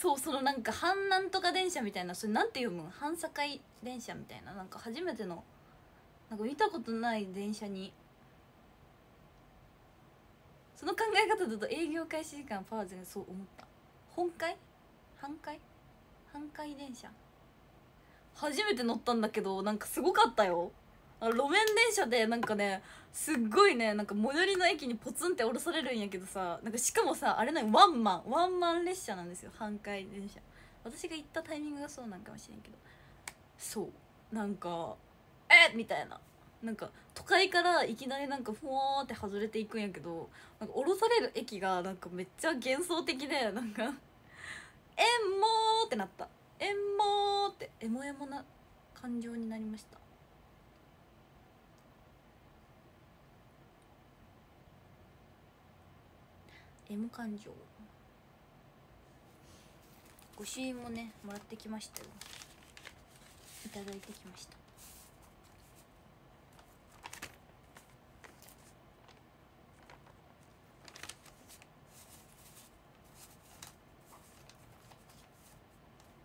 そうそのなんか半なんとか電車みたいなそれなんて読む？ん半境電車みたいな。なんか初めてのなんか見たことない電車に。その考え方だと営業開始時間パワー全そう思った。本会？半海半海電車？初めて乗ったんだけどなんかすごかったよ。路面電車でなんかねすっごいねなんか最寄りの駅にポツンって降ろされるんやけどさなんかしかもさあれねワンマンワンマン列車なんですよ半回電車。私が行ったタイミングがそうなんかもしれんけど。そう。なんかえみたいな。なんか都会からいきなりなんかふわーって外れていくんやけどなんか降ろされる駅がなんかめっちゃ幻想的でなんか「えんもー」ってなった「えんもー」ってエモエモな感情になりました。M 感情。御朱印もねもらってきましたよ。いただいてきました。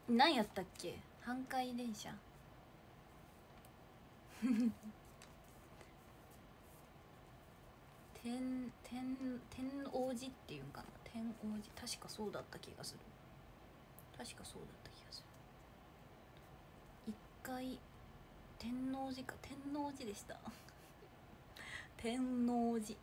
何やったっけ？半壊電車。天天天王寺っていうかな天王寺確かそうだった気がする。確かそうだった気がする。一回天王寺か天王寺でした。天王寺。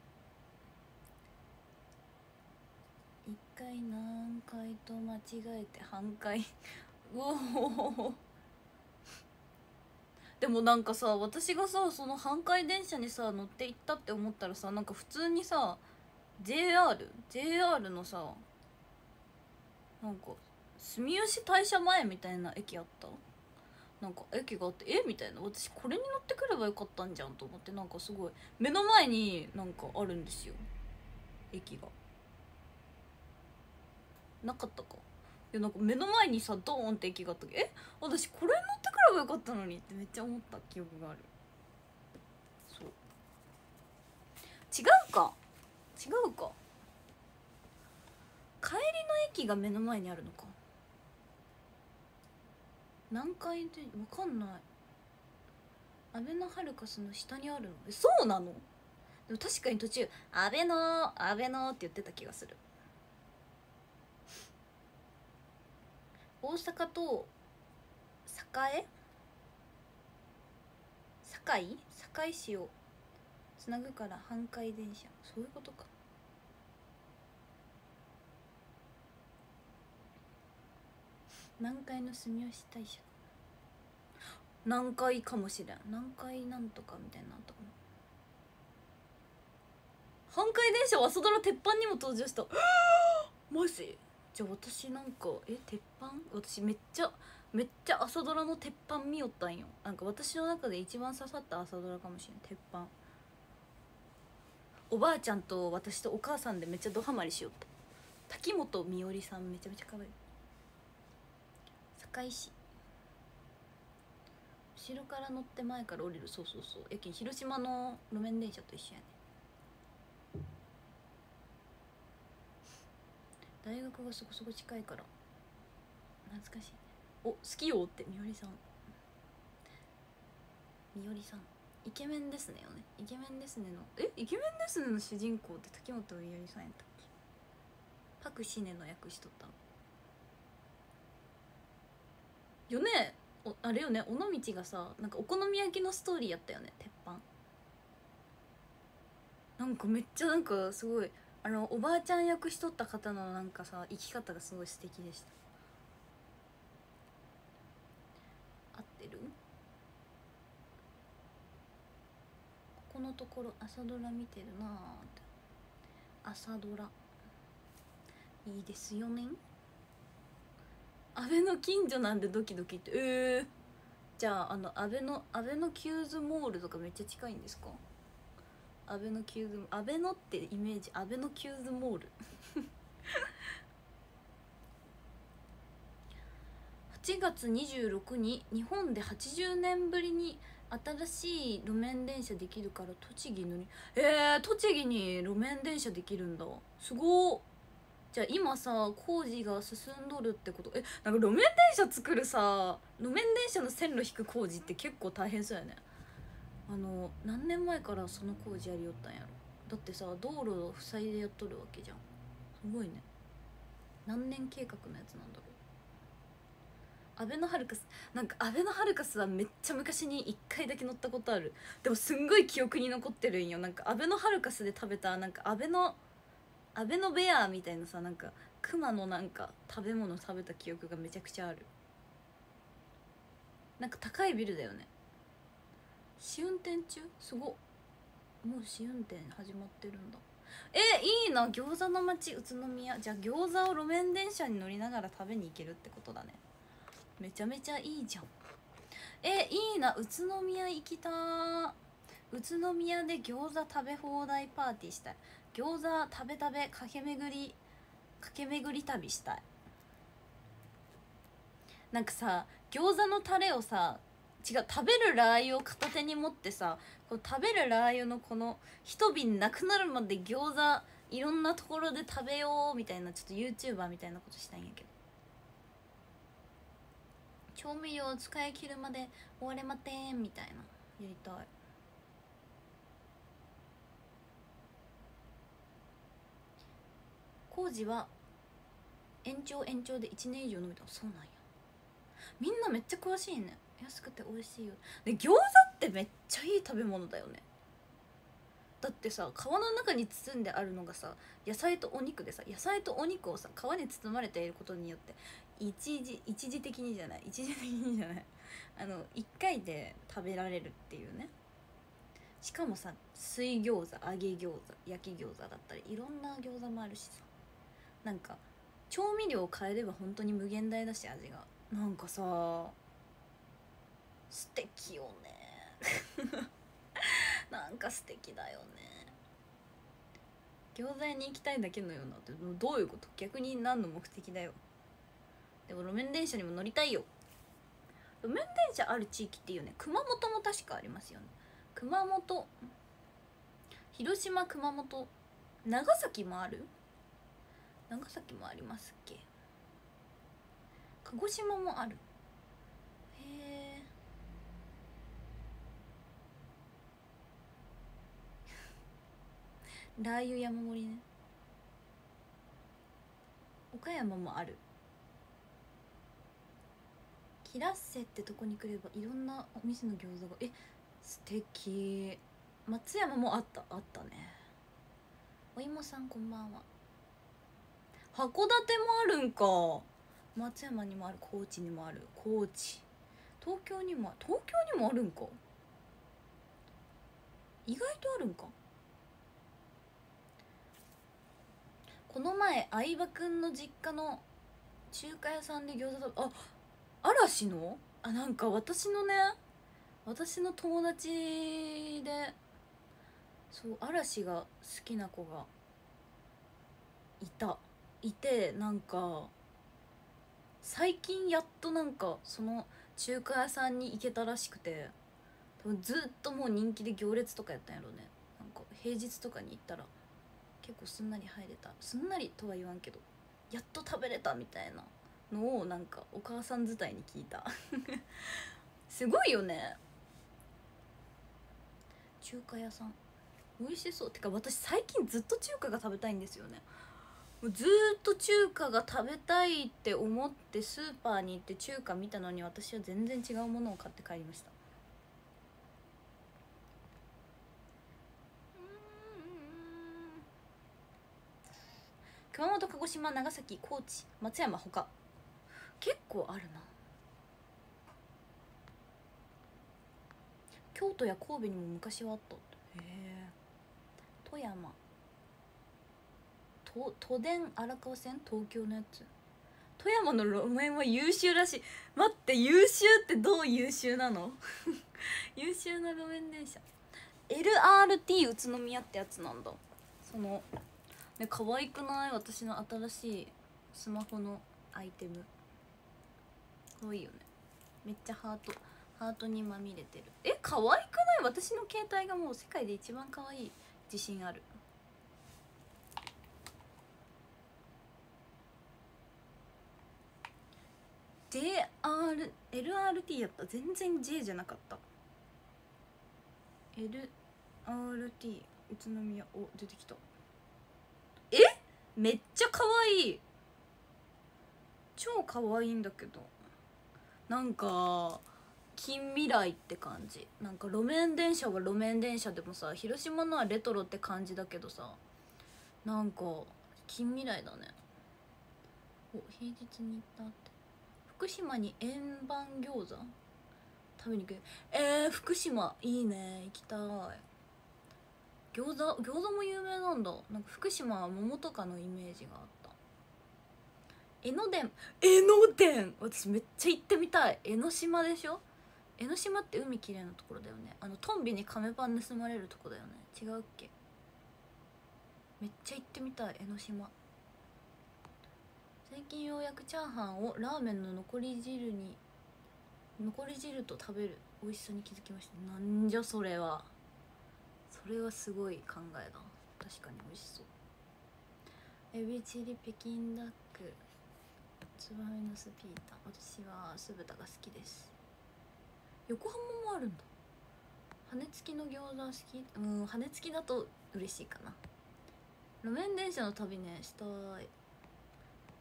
一回南海と間違えて半回。う おでもなんかさ私がさその阪海電車にさ乗って行ったって思ったらさなんか普通にさ JRJR JR のさなんか住吉大社前みたいな駅あった？なんか駅があってえ？みたいな。私これに乗ってくればよかったんじゃんと思ってなんかすごい。目の前になんかあるんですよ。駅が。なかったか。いやなんか目の前にさドーンって駅があったけどえ私これに乗ってくればよかったのにってめっちゃ思った記憶がある。そう。違うか。違うか。帰りの駅が目の前にあるのか。何階でわかんない。アベノハルカスの下にあるの？えそうなの？でも確かに途中「アベノアベノ」って言ってた気がする。大阪と栄？堺？堺市をつなぐから阪海電車。そういうことか。南海の住吉大社南海かもしれん。南海なんとかみたいなのあったかな。阪海電車は朝ドラ鉄板にも登場した。マジ？じゃあ私なんかえ鉄板？私めっちゃめっちゃ朝ドラの鉄板見よったんよ。なんか私の中で一番刺さった朝ドラかもしれん。鉄板。おばあちゃんと私とお母さんでめっちゃドハマりしよった。滝本美織さんめちゃめちゃ可愛い。堺市。後ろから乗って前から降りる。そうそうそう。やけん広島の路面電車と一緒やね大学がそこそこ近いから。懐かしいお好きよってみおりさん。みおりさん。イケメンですねよね。イケメンですねの。えイケメンですねの主人公って滝本みおりさんやったっけ？パクシネの役しとったの。よね？おあれよね？尾道がさなんかお好み焼きのストーリーやったよね？鉄板。なんかめっちゃなんかすごいあのおばあちゃん役しとった方のなんかさ生き方がすごい素敵でした。合ってる？ここのところ朝ドラ見てるなーって。朝ドラ。いいですよね。あべの近所なんでドキドキって。えー、じゃああのあべのあべのキューズモールとかめっちゃ近いんですか？アベノキューズアベノってイメージアベノキューズモール。8月26に日本で80年ぶりに新しい路面電車できるから栃木のにえー、栃木に路面電車できるんだ。すごっ。じゃあ今さ工事が進んどるってこと？えなんか路面電車作るさ路面電車の線路引く工事って結構大変そうやね。あの何年前からその工事やりよったんやろ？だってさ道路を塞いでやっとるわけじゃん。すごいね。何年計画のやつなんだろう？アベノハルカスなんかアベノハルカスはめっちゃ昔に1回だけ乗ったことある。でもすんごい記憶に残ってるんよ。なんかアベノハルカスで食べたなんかアベノアベノベアみたいなさなんかクマのなんか食べ物食べた記憶がめちゃくちゃある。なんか高いビルだよね。試運転中？すごもう試運転始まってるんだ。えいいな餃子の街宇都宮。じゃあ餃子を路面電車に乗りながら食べに行けるってことだね。めちゃめちゃいいじゃん。えいいな。宇都宮行きた宇都宮で餃子食べ放題パーティーしたい。餃子食べ食べ駆け巡り駆け巡り旅したい。なんかさ餃子のタレをさ違う食べるラー油を片手に持ってさこの食べるラー油のこの一瓶なくなるまで餃子いろんなところで食べようみたいなちょっと YouTuber みたいなことしたいんやけど。調味料を使い切るまで終われまてんみたいなやりたい。工事は延長延長で1年以上伸びた。そうなんや。みんなめっちゃ詳しいね。安くて美味しいよ。で餃子ってめっちゃいい食べ物だよね。だってさ皮の中に包んであるのがさ野菜とお肉でさ野菜とお肉をさ皮に包まれていることによって一時一時的にじゃない一時的にじゃない。あの1回で食べられるっていうね。しかもさ水餃子揚げ餃子焼き餃子だったりいろんな餃子もあるしさ。なんか調味料を変えれば本当に無限大だし味が。なんかさ素敵よね。なんか素敵だよね。餃子屋に行きたいだけのようなってどういうこと？逆に何の目的だよ。でも路面電車にも乗りたいよ。路面電車ある地域っていうね熊本も確かありますよね。熊本広島熊本長崎もある？長崎もありますっけ？鹿児島もあるへえラー油山盛りね。岡山もある。キラッセってとこに来ればいろんなお店の餃子が。え素敵。松山もあった。あったね。お芋さんこんばんは。函館もあるんか。松山にもある。高知にもある。高知。東京にも東京にもあるんか。意外とあるんか。この前相葉くんの実家の中華屋さんで餃子食べあ嵐の？あなんか私のね私の友達でそう嵐が好きな子がいた。いてなんか最近やっとなんかその中華屋さんに行けたらしくてずっともう人気で行列とかやったんやろね。なんか平日とかに行ったら。結構すんなり入れた。すんなりとは言わんけどやっと食べれたみたいなのをなんかお母さん伝いに聞いた。すごいよね。中華屋さん。美味しそう。てか私最近ずっと中華が食べたいんですよね。もうずっと中華が食べたいって思ってスーパーに行って中華見たのに私は全然違うものを買って帰りました。熊本鹿児島長崎高知松山他。結構あるな。京都や神戸にも昔はあった。へえ。富山。と都電荒川線？東京のやつ。富山の路面は優秀らしい。待って優秀ってどう優秀なの？優秀な路面電車。LRT 宇都宮ってやつなんだ。そのね可愛くない？私の新しいスマホのアイテム。可愛いよね。めっちゃハートハートにまみれてる。え可愛くない？私の携帯がもう世界で一番可愛い自信ある「JR LRT やった。全然 J じゃなかった。LRT 宇都宮。お出てきた。めっちゃ可愛い。超可愛いんだけど。なんか近未来って感じ。なんか路面電車は路面電車でもさ広島のはレトロって感じだけどさ。なんか近未来だね。お平日に行ったって。福島に円盤餃子？食べに行く。えー、福島いいね。行きたい。餃子餃子も有名なんだ。なんか福島は桃とかのイメージがあった。江ノ電。江ノ電。私めっちゃ行ってみたい。江ノ島でしょ？江ノ島って海きれいなところだよね。あのトンビに亀パン盗まれるとこだよね。違うっけ？めっちゃ行ってみたい江ノ島。最近ようやくチャーハンをラーメンの残り汁に残り汁と食べる。美味しさに気づきました。なんじゃそれはそれはすごい考えだ確かに美味しそう。エビチリ北京ダック。ツバメのスピータ。私は酢豚が好きです。横浜もあるんだ。羽根付きの餃子好き？うん羽根付きだと嬉しいかな。路面電車の旅ねしたい。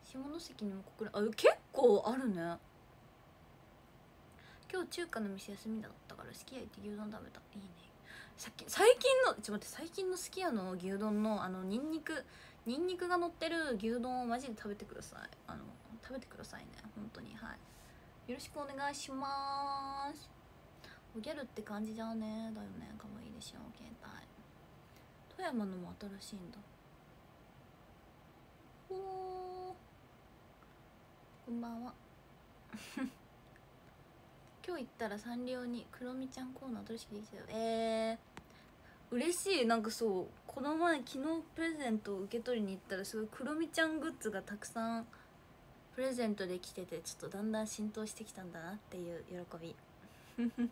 下関にもここらあ結構あるね。今日中華の店休みだったからすき家行って牛丼食べた。いいね。さっき最近のちょっと待って最近のすき家の牛丼のあのニンニクニンニクが乗ってる牛丼をマジで食べてください。あの食べてくださいね。本当に。はい。よろしくお願いします。おギャルって感じじゃね？だよね。可愛いいでしょ？携帯。富山のも新しいんだ。おー。こんばんは。今日行ったらサンリオにクロミちゃんコーナー新しくできたよ。えー、嬉しい。なんかそうこの前昨日プレゼントを受け取りに行ったらすごいクロミちゃんグッズがたくさんプレゼントできててちょっとだんだん浸透してきたんだなっていう喜び。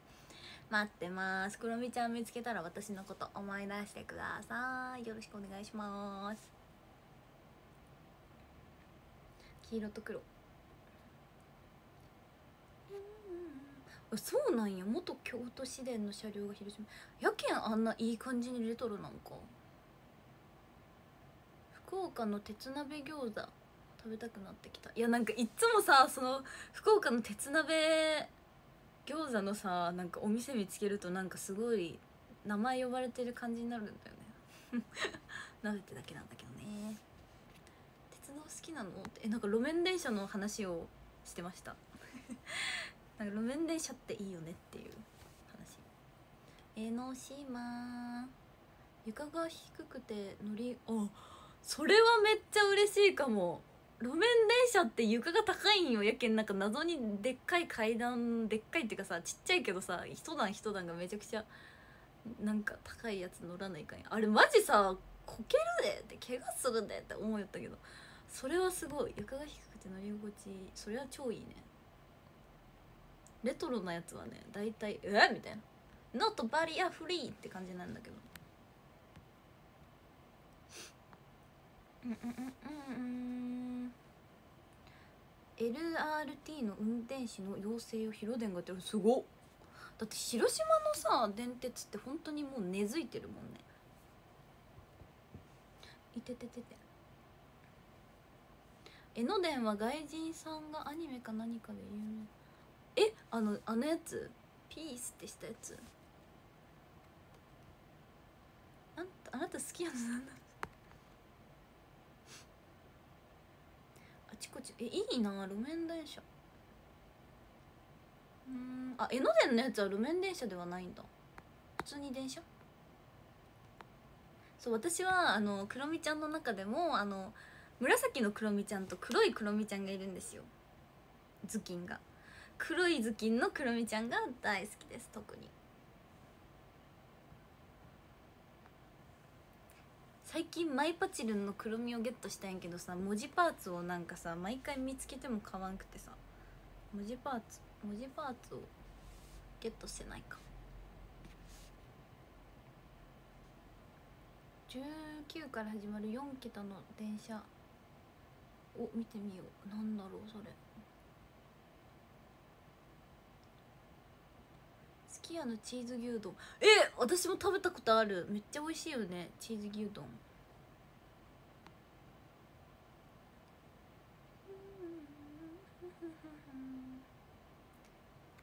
待ってます。クロミちゃん見つけたら私のこと思い出してください。よろしくお願いします。黄色と黒。そうなんや。元京都市電の車両が広島。やけんあんないい感じにレトロなんか。福岡の鉄鍋餃子食べたくなってきた。いやなんかいっつもさその福岡の鉄鍋餃子のさなんかお店見つけるとなんかすごい名前呼ばれてる感じになるんだよね。なぜってだけなんだけどね。鉄道好きなの？ってえなんか路面電車の話をしてました。なんか路面電車っていいよねっていう話。江ノ島。床が低くて乗りあそれはめっちゃ嬉しいかも。路面電車って床が高いんよ。やけんなんか謎にでっかい階段でっかいっていうかさちっちゃいけどさ一段一段がめちゃくちゃなんか高いやつ乗らないかんや。あれマジさこけるでって怪我するでって思うやったけど。それはすごい。床が低くて乗り心地それは超いいね。レトロなやつはね大体「え？みたいな「Not バリアフリー」って感じなんだけど。うんうんうんうん。LRT の運転士の要請を広電がやってる。すごっ。だって広島のさ電鉄って本当にもう根付いてるもんね。いてててて。江ノ電は外人さんがアニメか何かで有名。えあのあのやつ？ピースってしたやつ？あんたあなた好きやのなんだ？あちこちえいいな路面電車。うんあ江ノ電のやつは路面電車ではないんだ。普通に電車？そう私はあのクロミちゃんの中でもあの紫のクロミちゃんと黒いクロミちゃんがいるんですよ。頭巾が。黒い頭巾のクロミちゃんが大好きです特に。最近マイパチルンの黒みをゲットしたんやけどさ文字パーツをなんかさ毎回見つけても買わんくてさ文字パーツ文字パーツをゲットしてないか。19から始まる4桁の電車を見てみよう。なんだろうそれ。き家のチーズ牛丼。え私も食べたことある。めっちゃ美味しいよね。チーズ牛丼。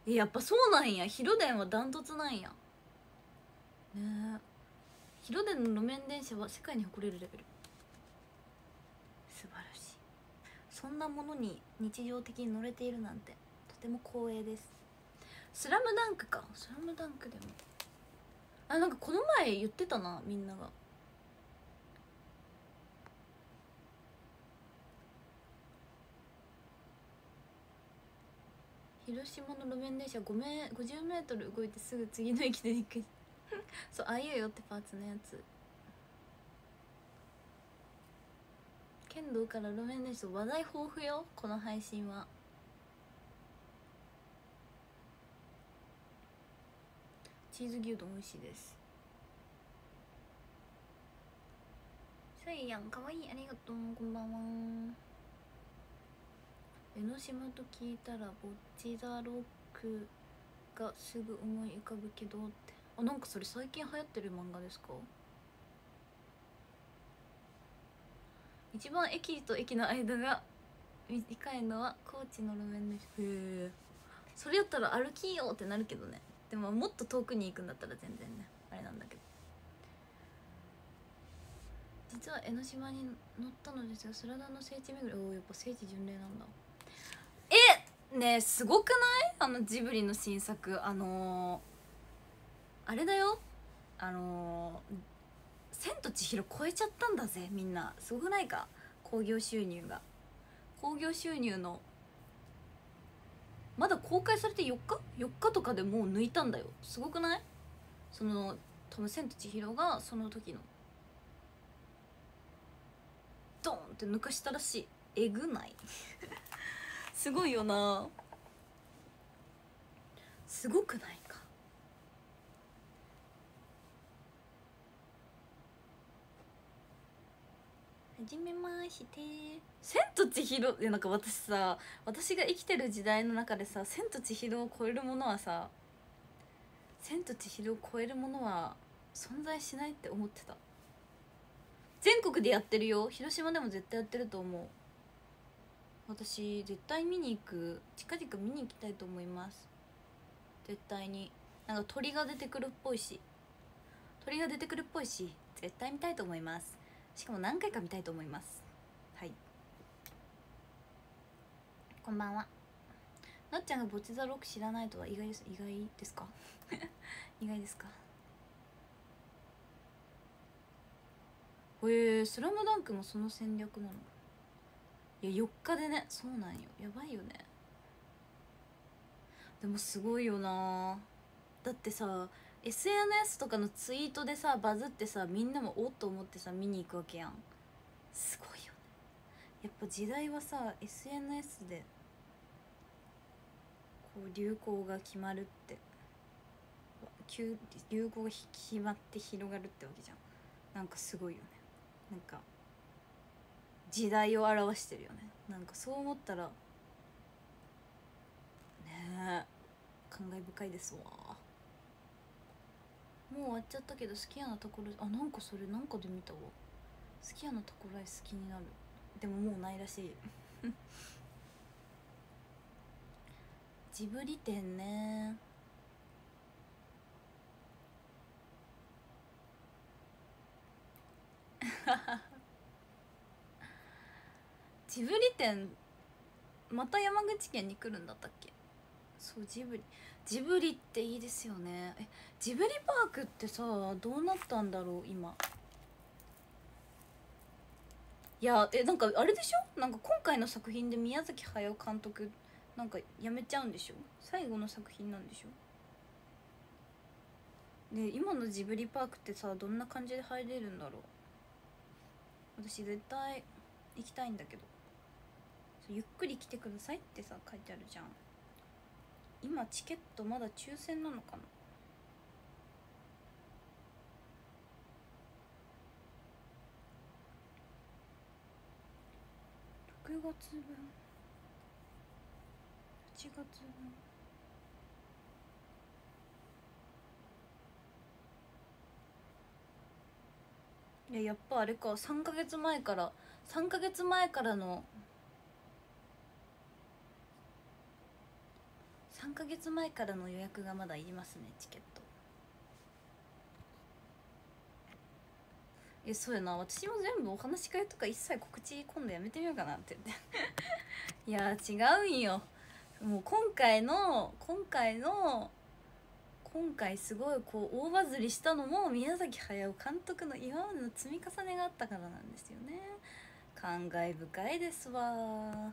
えやっぱそうなんや。広電はダントツなんや。ね。え広電の路面電車は世界に誇れるレベル。素晴らしい。そんなものに日常的に乗れているなんてとても光栄です。スラムダンクか。スラムダンクでも。あなんかこの前言ってたなみんなが。広島の路面電車5メ50メートル動いてすぐ次の駅で行く。そうああいうよってパーツのやつ。剣道から路面電車話題豊富よこの配信は。チーズ牛丼美味しいです。さいやんかわいいありがとうこんばんは。江ノ島と聞いたらボッチ・ザ・ロックがすぐ思い浮かぶけどって。あなんかそれ最近流行ってる漫画ですか？一番駅と駅の間が短いのは高知の路面です。へえそれやったら歩きようってなるけどね。でももっと遠くに行くんだったら全然ねあれなんだけど。実は江ノ島に乗ったのですがスラダの聖地巡り。おおやっぱ聖地巡礼なんだ。えねえすごくない？あのジブリの新作。あのー、あれだよ。あのー「千と千尋」超えちゃったんだぜみんな。すごくないか？興行収入が。興行収入のまだ公開されて4日 ?4 日とかでもう抜いたんだよ。すごくない？その多分「千と千尋」がその時の。ドンって抜かしたらしい。えぐない。すごいよな。すごくないか。はじめまして「千と千尋」いやなんか私さ私が生きてる時代の中でさ「千と千尋」を超えるものはさ「千と千尋」を超えるものは存在しないって思ってた。全国でやってるよ。広島でも絶対やってると思う。私絶対見に行く近々見に行きたいと思います。絶対に。なんか鳥が出てくるっぽいし。鳥が出てくるっぽいし絶対見たいと思います。しかも何回か見たいと思いますはいこんばんは。なっちゃんがボチザロック知らないとは意外です意外ですか？意外ですか？へえスラムダンクもその戦略なの？いや4日でね。そうなんよ。やばいよね。でもすごいよな。だってさ SNS とかのツイートでさバズってさみんなもおっと思ってさ見に行くわけやん。すごいよね。やっぱ時代はさ SNS で流行が決まるって。流行が決まって広がるってわけじゃん。なんかすごいよね。なんか時代を表してるよね。なんかそう思ったらねえ感慨深いですわ。もう終わっちゃったけど好きやなところあなんかそれなんかで見たわ。好きやなところへ好きになる。でももうないらしい。ジブリ展ね。ジブリ展また山口県に来るんだったっけ？そうジブリ。ジブリっていいですよね。えジブリパークってさどうなったんだろう今？いやえなんかあれでしょ？なんか今回の作品で宮崎駿監督なんかやめちゃうんでしょ？最後の作品なんでしょ？ね今のジブリパークってさどんな感じで入れるんだろう？私絶対行きたいんだけど。ゆっくり来てくださいってさ書いてあるじゃん。今チケットまだ抽選なのかな？6月分？月分いややっぱあれか。3か月前から3か月前からの3か月前からの予約がまだいりますねチケット。えそうやな。私も全部お話し会とか一切告知今度やめてみようかなって言って。いや違うんよ。もう今回の今回の今回すごいこう大バズりしたのも宮崎駿監督の今までの積み重ねがあったからなんですよね。感慨深いですわ。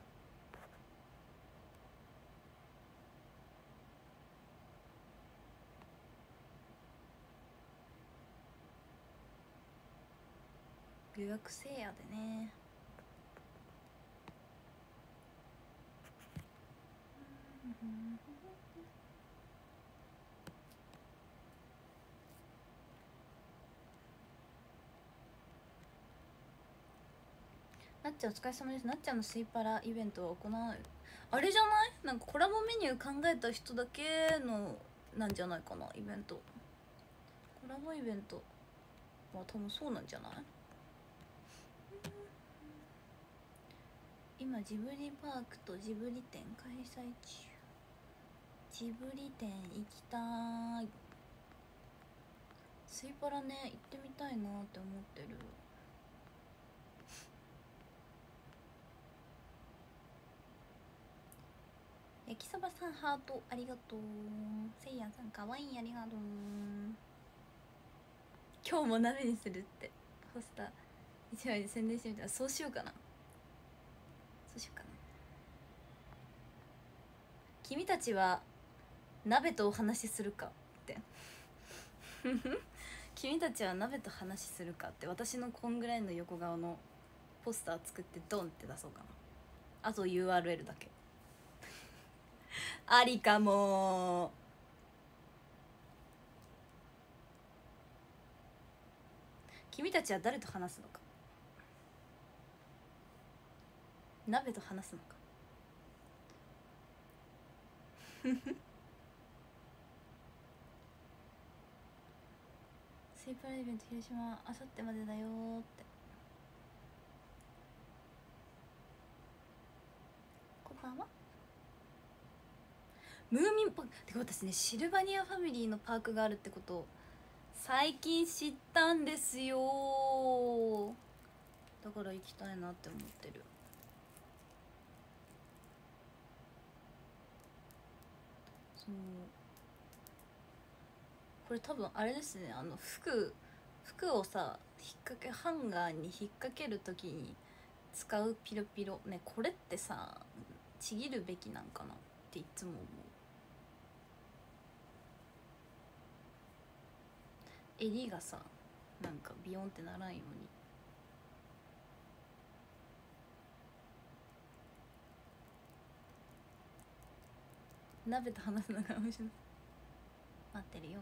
予約せやでね。なっちゃんお疲れ様です。なっちゃんのスイパライベントは行わないあれじゃない？なんかコラボメニュー考えた人だけのなんじゃないかな？イベント。コラボイベント？は多分そうなんじゃない？今ジブリパークとジブリ展開催中。ジブリ展行きたい。スイパラね行ってみたいなって思ってる。焼きそばさんハートありがとう。せいやさんかわいいありがとう。今日も鍋にするって。ポスター一枚で宣伝してみた。らそうしようかな。そうしようかな。君たちは鍋とお話しするか？って。君たちは鍋と話しするかって私のこんぐらいの横顔のポスター作ってドンって出そうかな。あと URL だけ。ありかも。君たちは誰と話すのか？鍋と話すのか？イパライベント広島あさってまでだよって。こんばんは？ムーミンパーク。てか私ねシルバニアファミリーのパークがあるってこと最近知ったんですよだから行きたいなって思ってる。そう。これ多分あれですねあの服服をさ引っ掛けハンガーに引っ掛ける時に使うピロピロ。ねこれってさちぎるべきなんかなっていつも思う。襟がさなんかビヨンってならんように。鍋と話すのが面白い。待ってるよ。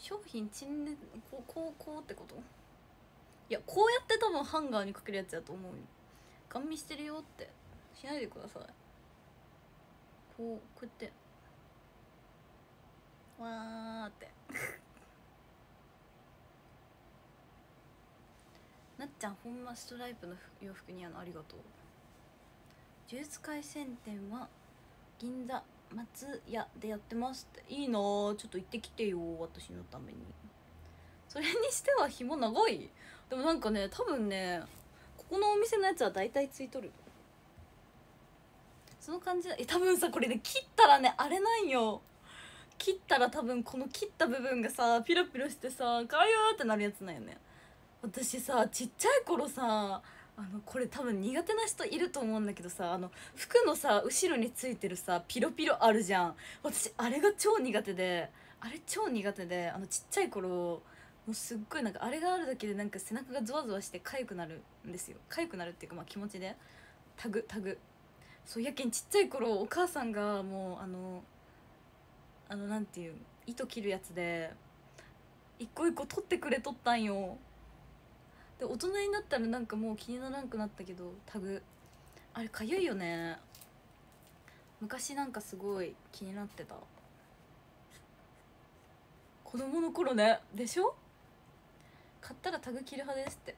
商品陳列こうこうこうってこと？いやこうやって多分ハンガーにかけるやつやと思うよ。ガン見してるよって。しないでください。こうこうやって。わーって。なっちゃんほんまストライプの洋服にあのありがとう。呪術廻戦展は銀座松屋でやってますって。いいなちょっと行ってきてよ私のために。それにしては紐長い。でもなんかね多分ねここのお店のやつは大体ついとる。その感じえ多分さこれね切ったらねあれなんよ。切ったら多分この切った部分がさピロピロしてさかゆーってなるやつなんよね。私さちっちゃい頃さあのこれ多分苦手な人いると思うんだけどさあの服のさ後ろについてるさピロピロあるじゃん。私あれが超苦手であれ超苦手であのちっちゃい頃もうすっごいなんかあれがあるだけでなんか背中がゾワゾワして痒くなるんですよ。痒くなるっていうかまあ気持ちで。タグタグ。そうやけんちっちゃい頃お母さんがもうあのあのなんていう糸切るやつで一個一個取ってくれとったんよ。で大人になったらなんかもう気にならんくなったけどタグ。あれかゆいよね。昔なんかすごい気になってた。子供の頃ね。でしょ？買ったらタグ切る派ですって。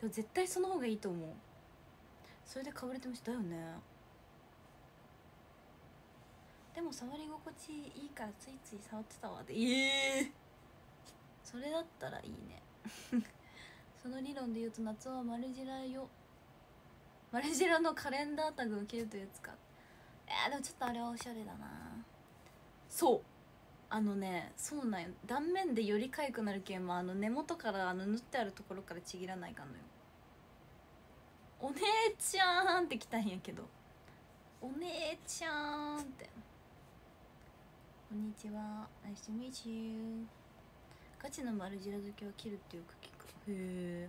でも絶対その方がいいと思う。それでかぶれてましたよね。でも触り心地いいからついつい触ってたわ。でええー、それだったらいいね。その理論で言うと夏はマルジラよ。マルジラのカレンダータグを切るというやつか。えー、でもちょっとあれはおしゃれだな。そう。あのねそうなんよ。断面でより痒くなるけんもあの根元からあの縫ってあるところからちぎらないかんのよ。お姉ちゃんって来たんやけど。お姉ちゃんって。こんにちは。Nice to meet you ガチのマルジェラ好きは切るってよく聞へえ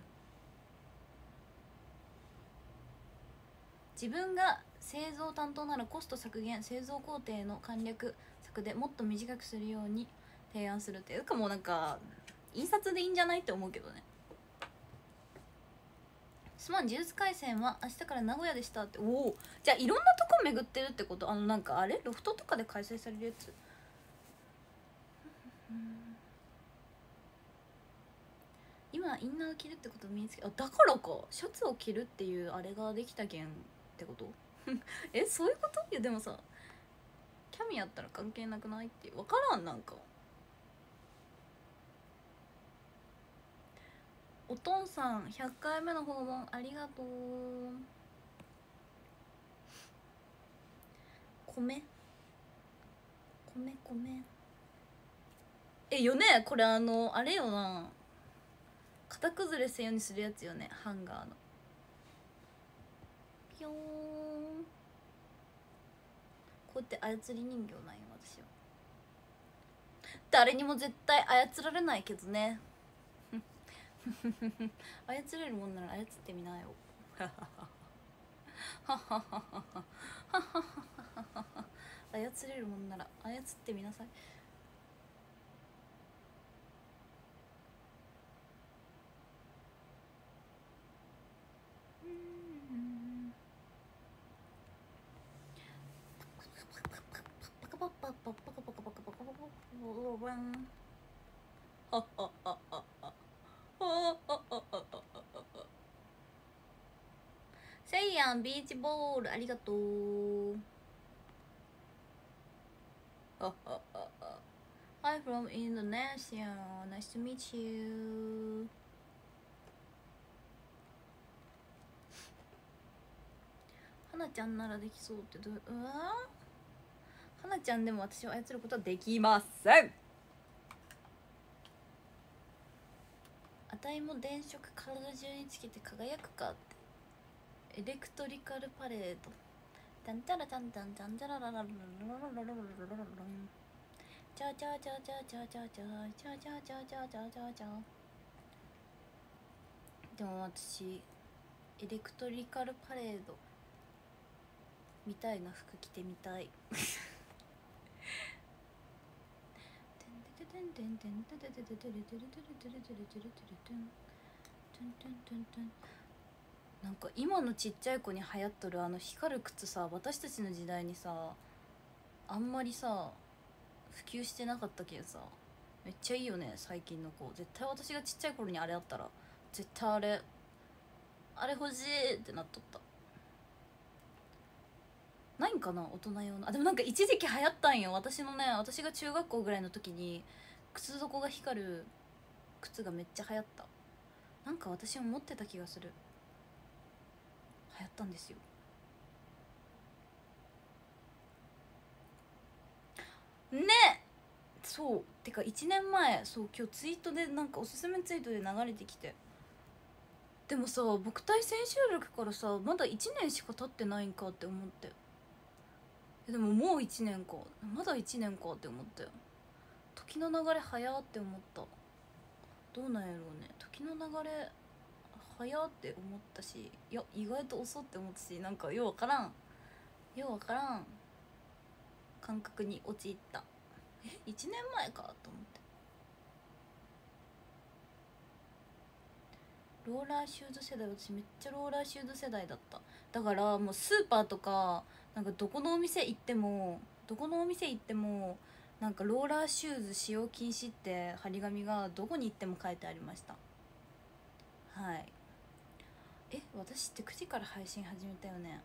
自分が製造担当ならコスト削減製造工程の簡略策でもっと短くするように提案するっていうかもうなんか印刷でいいんじゃないって思うけどね。すまん呪術廻戦は明日から名古屋でしたって。おお。じゃあいろんなとこ巡ってるってこと？あのなんかあれ？ロフトとかで開催されるやつ？今インナー着るってこと身につけあだからか。シャツを着るっていうあれができたけんってこと？えそういうこと？いやでもさキャミやったら関係なくないって分からんなんか。おとんさん100回目の訪問ありがとう。米？米米？えよね？これあのあれよな。型崩れせんようにするやつよねハンガーの。ピョーンこうやって操り人形なんよ私は。誰にも絶対操られないけどね。操れるもんなら操ってみなよ。操れるもんなら操ってみなさい。セイヤンビーチボールありがとう。Hi from Indonesia. Nice to meet you. 花ちゃんならできそうってどううわ花ちゃんでも私を操ることはできません。あたいも電飾体中につけて輝くかって。エレクトリカルパレード。タンタラタンタンタンタラララララララララララララチャチャチャチャチャチャチャチャチャチャチャチャチャチャでも私エレクトリカルパレードみたいな服着てみたい。なんか今のちっちゃい子に流行っとるあの光る靴さ私たちの時代にさあんまりさ普及してなかったけどさめっちゃいいよね最近の子絶対私がちっちゃい頃にあれあったら絶対あれあれ欲しいってなっとったないんかな大人用のあでもなんか一時期流行ったんよ私のね私が中学校ぐらいの時に靴底が光る靴がめっちゃ流行った。なんか私も持ってた気がする。流行ったんですよ。ねそう。てか1年前そう今日ツイートでなんかおすすめツイートで流れてきて。でもさ僕体千秋楽からさまだ1年しか経ってないんかって思って。でももう1年か。まだ1年かって思って。時の流れ早って思った。どうなんやろうね。時の流れ早って思ったしいや意外と遅って思ったしなんかようわからん。ようわからん。感覚に陥った。え1年前かと思って。ローラーシューズ世代私めっちゃローラーシューズ世代だった。だからもうスーパーとかなんかどこのお店行ってもどこのお店行ってもなんかローラーシューズ使用禁止って張り紙がどこに行っても書いてありました。はい。え私って9時から配信始めたよね。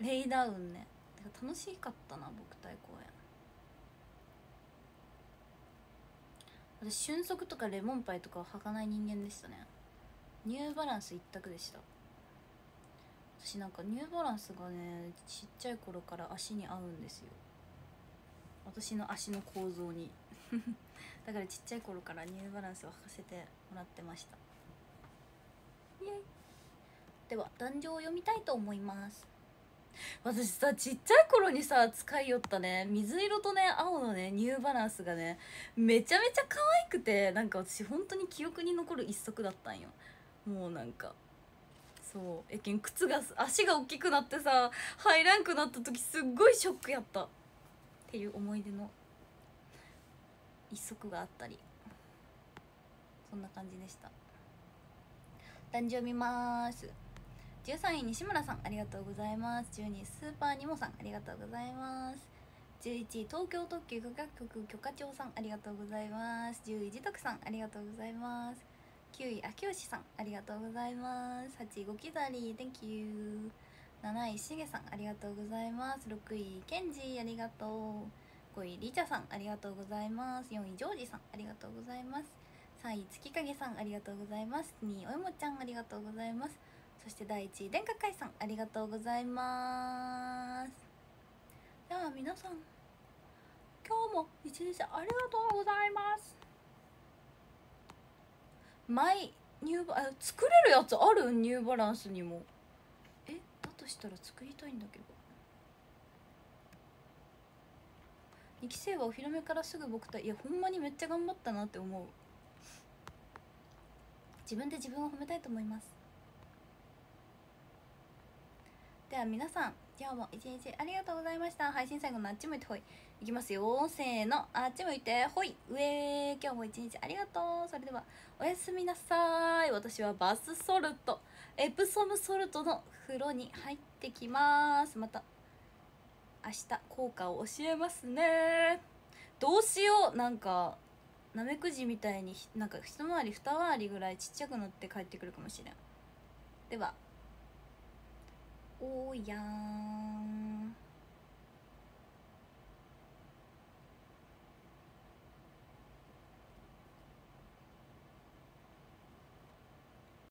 レイダウンね。楽しかったな僕対公演私俊足とかレモンパイとかは履かない人間でしたね。ニューバランス一択でした。私なんかニューバランスがねちっちゃい頃から足に合うんですよ。私の足の構造に。だからちっちゃい頃からニューバランスを履かせてもらってました。イエイ。では壇上を読みたいと思います。私さちっちゃい頃にさ使いよったね水色とね青のねニューバランスがねめちゃめちゃ可愛くてなんか私本当に記憶に残る一足だったんよ。もうなんかそう。やけん靴が足が大きくなってさ入らんくなった時すっごいショックやった。っていう思い出の一足があったり。そんな感じでした。誕生日ます。13位西村さんありがとうございます。12位スーパーニモさんありがとうございます。11位東京特許許可局許可長さんありがとうございます。10位自徳さんありがとうございます。9位秋吉さんありがとうございます。8位ゴキザリ Thank you 7位しげさんありがとうございます。6位ケンジありがとう。5位リチャさんありがとうございます。4位ジョージさんありがとうございます。3位月影さんありがとうございます。2位おいもちゃんありがとうございます。そして第1位電化会さんありがとうございます。では皆さん今日も一日ありがとうございます。マイニューバあ作れるやつあるニューバランスにも。えだとしたら作りたいんだけど。2期生はお披露目からすぐ僕といやほんまにめっちゃ頑張ったなって思う。自分で自分を褒めたいと思います。では皆さん今日も一日ありがとうございました。配信最後のあっち向いてほい。いきますよ。せーの。あっち向いて。ほい。上。今日も一日ありがとう。それではおやすみなさい。私はバスソルト。エプソムソルトの風呂に入ってきます。また明日効果を教えますね。どうしよう。なんかなめくじみたいになんか一回り二回りぐらいちっちゃくなって帰ってくるかもしれん。ではおーやーん。